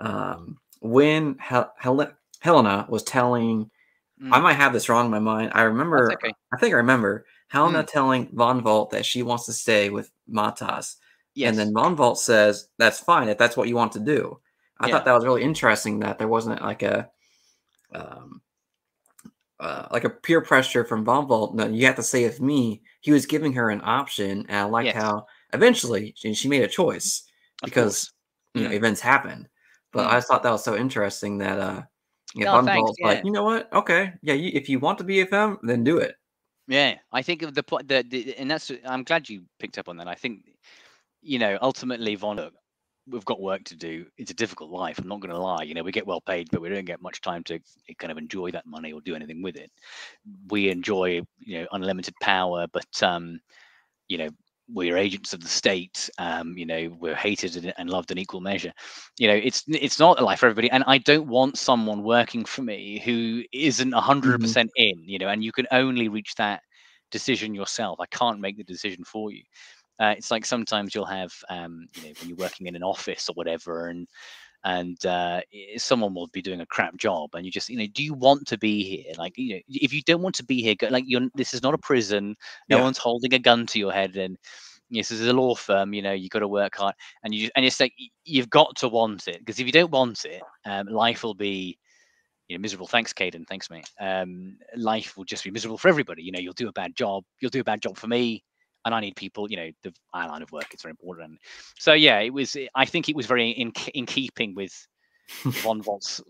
um, when Hel- Hel- Helena was telling, mm. I might have this wrong in my mind. I remember, okay. I think I remember Helena mm. telling Vonvalt that she wants to stay with Matas. Yes. And then Vonvalt says, "That's fine if that's what you want to do." I yeah. thought that was really interesting that there wasn't like a um, uh, like a peer pressure from Vonvalt. No, you have to say save me. He was giving her an option, and I liked Yes. how eventually she, she made a choice because you know Mm. events happen. But Mm. I just thought that was so interesting that uh, yeah, No, Von thanks, Vault's like, you know what? Okay, yeah, you, if you want to be a femme, then do it. Yeah, I think of the point that, and that's. I'm glad you picked up on that. I think, you know, ultimately, Von, we've got work to do. It's a difficult life. I'm not going to lie. You know, we get well paid, but we don't get much time to kind of enjoy that money or do anything with it. We enjoy, you know, unlimited power, but um, you know, we're agents of the state. Um, you know, we're hated and- loved in equal measure. You know, it's it's not a life for everybody, and I don't want someone working for me who isn't a hundred Mhm. percent in. You know, and you can only reach that decision yourself. I can't make the decision for you. Uh, it's like sometimes you'll have, um, you know, when you're working in an office or whatever, and and uh, someone will be doing a crap job, and you just, you know, do you want to be here? Like, you know, if you don't want to be here, go, like, you're this is not a prison. No Yeah. one's holding a gun to your head, and this is a law firm. You know, you got to work hard, and you and it's like you've got to want it because if you don't want it, um, life will be you know, miserable. Thanks, Caden. Thanks, mate. Um, life will just be miserable for everybody. You know, you'll do a bad job. You'll do a bad job for me, and I need people. You know, the line of work is very important. So yeah, it was. I think it was very in in keeping with Vonvalt's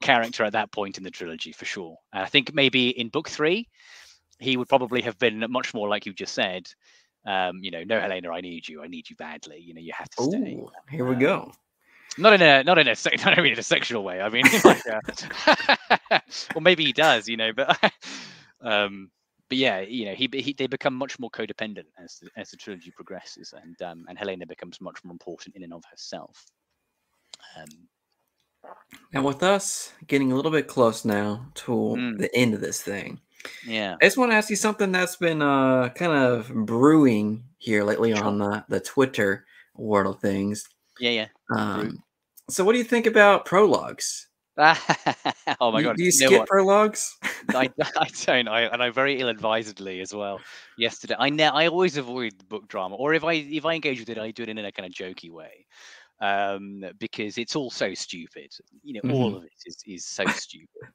character at that point in the trilogy for sure. And I think maybe in book three, he would probably have been much more like you just said. Um, you know, no, Helena, I need you. I need you badly. You know, you have to stay Ooh, here we Um, go. not in a not in a not in a sexual way. I mean, like, uh, well, maybe he does, you know, but um, but yeah, you know, he, he they become much more codependent as the, as the trilogy progresses, and um, and Helena becomes much more important in and of herself. Um, And with us getting a little bit close now to Mm. the end of this thing, yeah, I just want to ask you something that's been uh, kind of brewing here lately Sure. on the, the Twitter world of things. yeah, yeah. Um, so, what do you think about prologues? oh my you- god! do you skip what? prologues? I, I don't, I, and I very ill-advisedly as well. Yesterday, I ne- I always avoid book drama, or if I if I engage with it, I do it in a kind of jokey way, um, because it's all so stupid. You know, all Mhm. of it is is so stupid,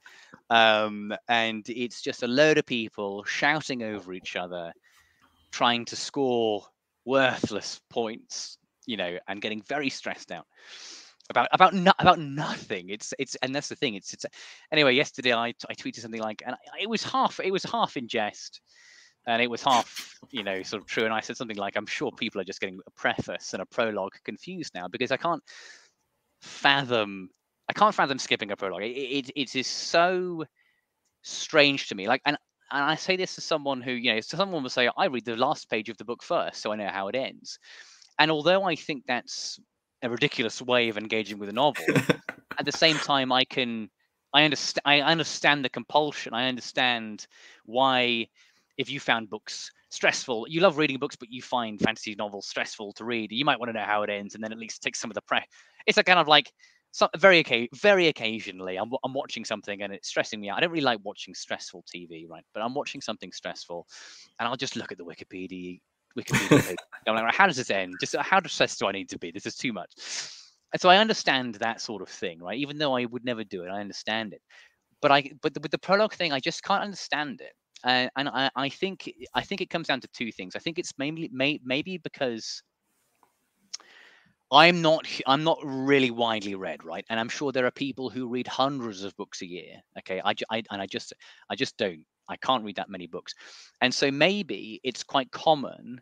um, and it's just a load of people shouting over each other, trying to score worthless points, you know, and getting very stressed out about about no, about nothing. It's it's and that's the thing. It's it's anyway. Yesterday I, I tweeted something like, and it was half it was half in jest, and it was half you know sort of true. And I said something like, I'm sure people are just getting a preface and a prologue confused now because I can't fathom I can't fathom skipping a prologue. It it, it is so strange to me. Like and. And I say this to someone who, you know, so someone will say, I read the last page of the book first, so I know how it ends. And although I think that's a ridiculous way of engaging with a novel, at the same time i can i understand i understand the compulsion. I understand why if you found books stressful you love reading books but you find fantasy novels stressful to read you might want to know how it ends and then at least take some of the pre it's a kind of like so very okay very occasionally I'm, I'm watching something and it's stressing me out. I don't really like watching stressful tv right but i'm watching something stressful and i'll just look at the wikipedia wikipedia page I'm like, how does this end? Just how stressed do I need to be? This is too much. And so I understand that sort of thing, right? Even though I would never do it, I understand it. But I, but the, with the prologue thing, I just can't understand it. Uh, and I, I think, I think it comes down to two things. I think it's mainly, may, maybe because I'm not, I'm not really widely read, right? And I'm sure there are people who read hundreds of books a year. Okay, I, I and I just, I just don't. I can't read that many books, and so maybe it's quite common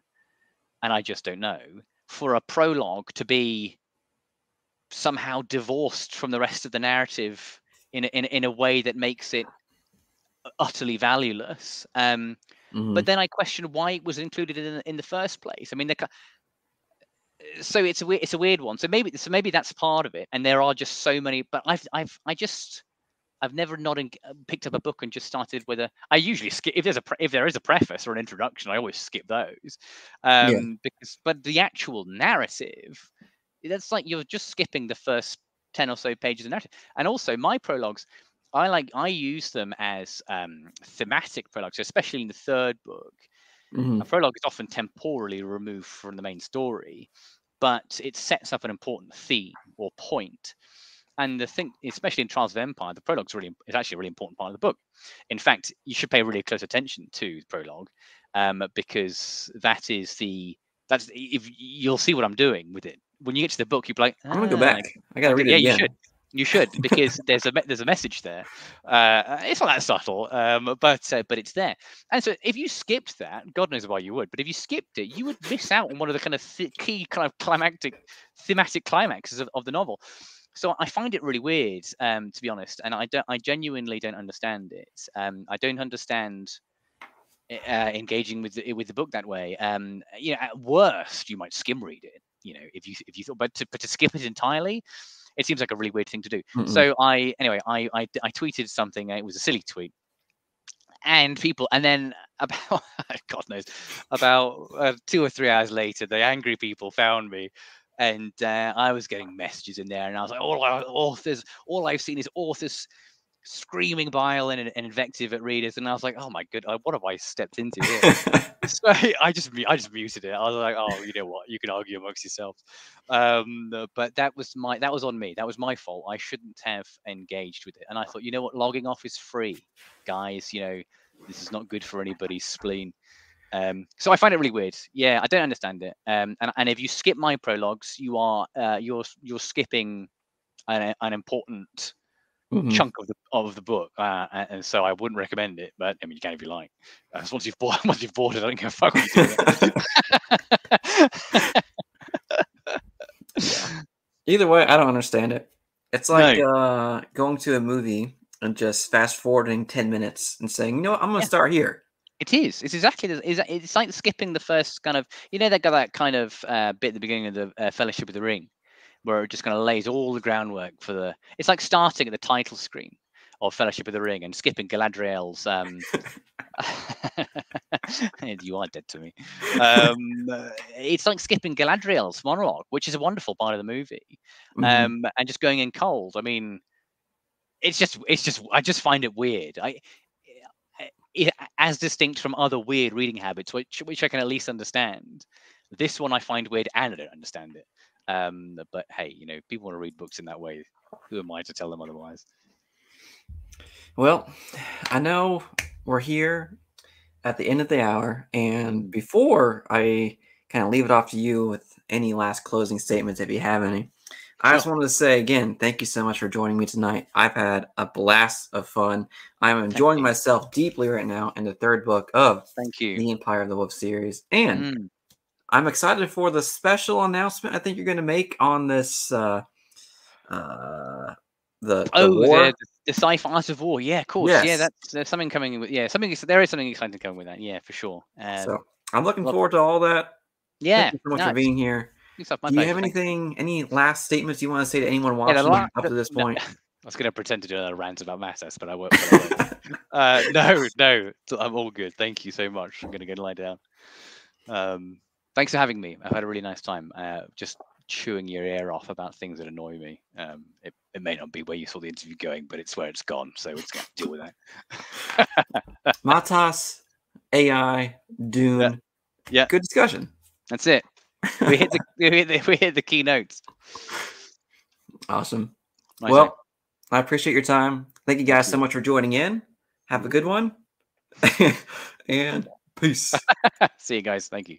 and I just don't know, for a prologue to be somehow divorced from the rest of the narrative in a, in, in a way that makes it utterly valueless. Um, Mhm. but then I question why it was included in the- in the first place. I mean, the, so it's a we- it's a weird one. So maybe so maybe that's part of it. And there are just so many. But I've I've I just I've never not en- uh, picked up a book and just started with a. I usually skip if there's a pre- if there is a preface or an introduction. I always skip those, um, because but the actual narrative, that's like you're just skipping the first ten or so pages of narrative. And also my prologues, I like I use them as um, thematic prologues, especially in the third book. Mhm. A prologue is often temporally removed from the main story, but it sets up an important theme or point and the thing, especially in Trials of Empire, the prologue is really is actually a really important part of the book. In fact, you should pay really close attention to the prologue um, because that is the that's if you'll see what I'm doing with it. When you get to the book, you'll be like, I'm gonna go back. I gotta read yeah, it again. you should. You should because there's a there's a message there. Uh, it's not that subtle, um, but uh, but it's there. And so if you skipped that, God knows why you would. But if you skipped it, you would miss out on one of the kind of th- key kind of climactic thematic climaxes of, of the novel. So I find it really weird, um, to be honest, and I don't I genuinely don't understand it. Um, I don't understand uh, engaging with the, with the book that way. Um, you know, at worst, you might skim read it. You know, if you if you thought, but to but to skip it entirely, it seems like a really weird thing to do. Mm-mm. So I anyway, I, I I tweeted something. It was a silly tweet, and people, and then about God knows, about uh, two or three hours later, the angry people found me. And uh, I was getting messages in there, and I was like, "All our authors, all I've seen is authors screaming bile and, and invective at readers." And I was like, "Oh my good, uh, what have I stepped into here?" so I just I just muted it. I was like, oh, you know what? You can argue amongst yourselves. Um, uh, but that was my that was on me. That was my fault. I shouldn't have engaged with it. And I thought, you know what? Logging off is free, guys. You know, this is not good for anybody's spleen. Um, so I find it really weird. Yeah, I don't understand it. Um, and and if you skip my prologues, you are uh, you're you're skipping an an important Mhm. chunk of the of the book, uh, and, and so I wouldn't recommend it. But I mean, you can if you like. Uh, once you've bought, once you've bought it, I don't give a fuck what you do. with. Either way, I don't understand it. It's like uh, going to a movie and just fast forwarding 10 minutes and saying, you know what, I'm going to Yeah. start here. It is. It's exactly. It's, it's like skipping the first kind of. You know, they got that kind of uh, bit at the beginning of the uh, Fellowship of the Ring, where it just kind of lays all the groundwork for the. It's like starting at the title screen of Fellowship of the Ring and skipping Galadriel's. Um, you are dead to me. Um, uh, it's like skipping Galadriel's monologue, which is a wonderful part of the movie, Mhm. um, and just going in cold. I mean, it's just, it's just, I just find it weird. I, as distinct from other weird reading habits, which which I can at least understand. This one I find weird, and I don't understand it. Um, but hey, you know, people want to read books in that way. Who am I to tell them otherwise? Well, I know we're here at the end of the hour, and before I kind of leave it off to you with any last closing statements, if you have any, I just wanted to say again, thank you so much for joining me tonight. I've had a blast of fun. I'm enjoying myself deeply right now in the third book of Thank you. the Empire of the Wolf series, and Mm. I'm excited for the special announcement I think you're going to make on this. Uh, uh, the, the Oh, war. the, the sci-fi art of war. Yeah, of course. Yeah, that's there's something coming with. Yeah, something. There is something exciting coming with that. Yeah, for sure. Um, so I'm looking forward to all that. yeah, Thank you so much no, for being here. It's Do you have anything, any last statements you want to say to anyone watching the la- up to this no, point? I was going to pretend to do a rant about Masses, but I won't. But I won't. uh, no, no, I'm all good. Thank you so much. I'm going to go and lie down. Um, thanks for having me. I've had a really nice time. Uh, just chewing your ear off about things that annoy me. Um, it, it may not be where you saw the interview going, but it's where it's gone. So it's going to deal with that. Matas, AI, Dune. Yeah. Good discussion. That's it. We hit the we hit the, we hit the keynotes. awesome. Nice well, I appreciate your time. Thank you guys so much for joining in. Have a good one. and peace. see you guys. Thank you.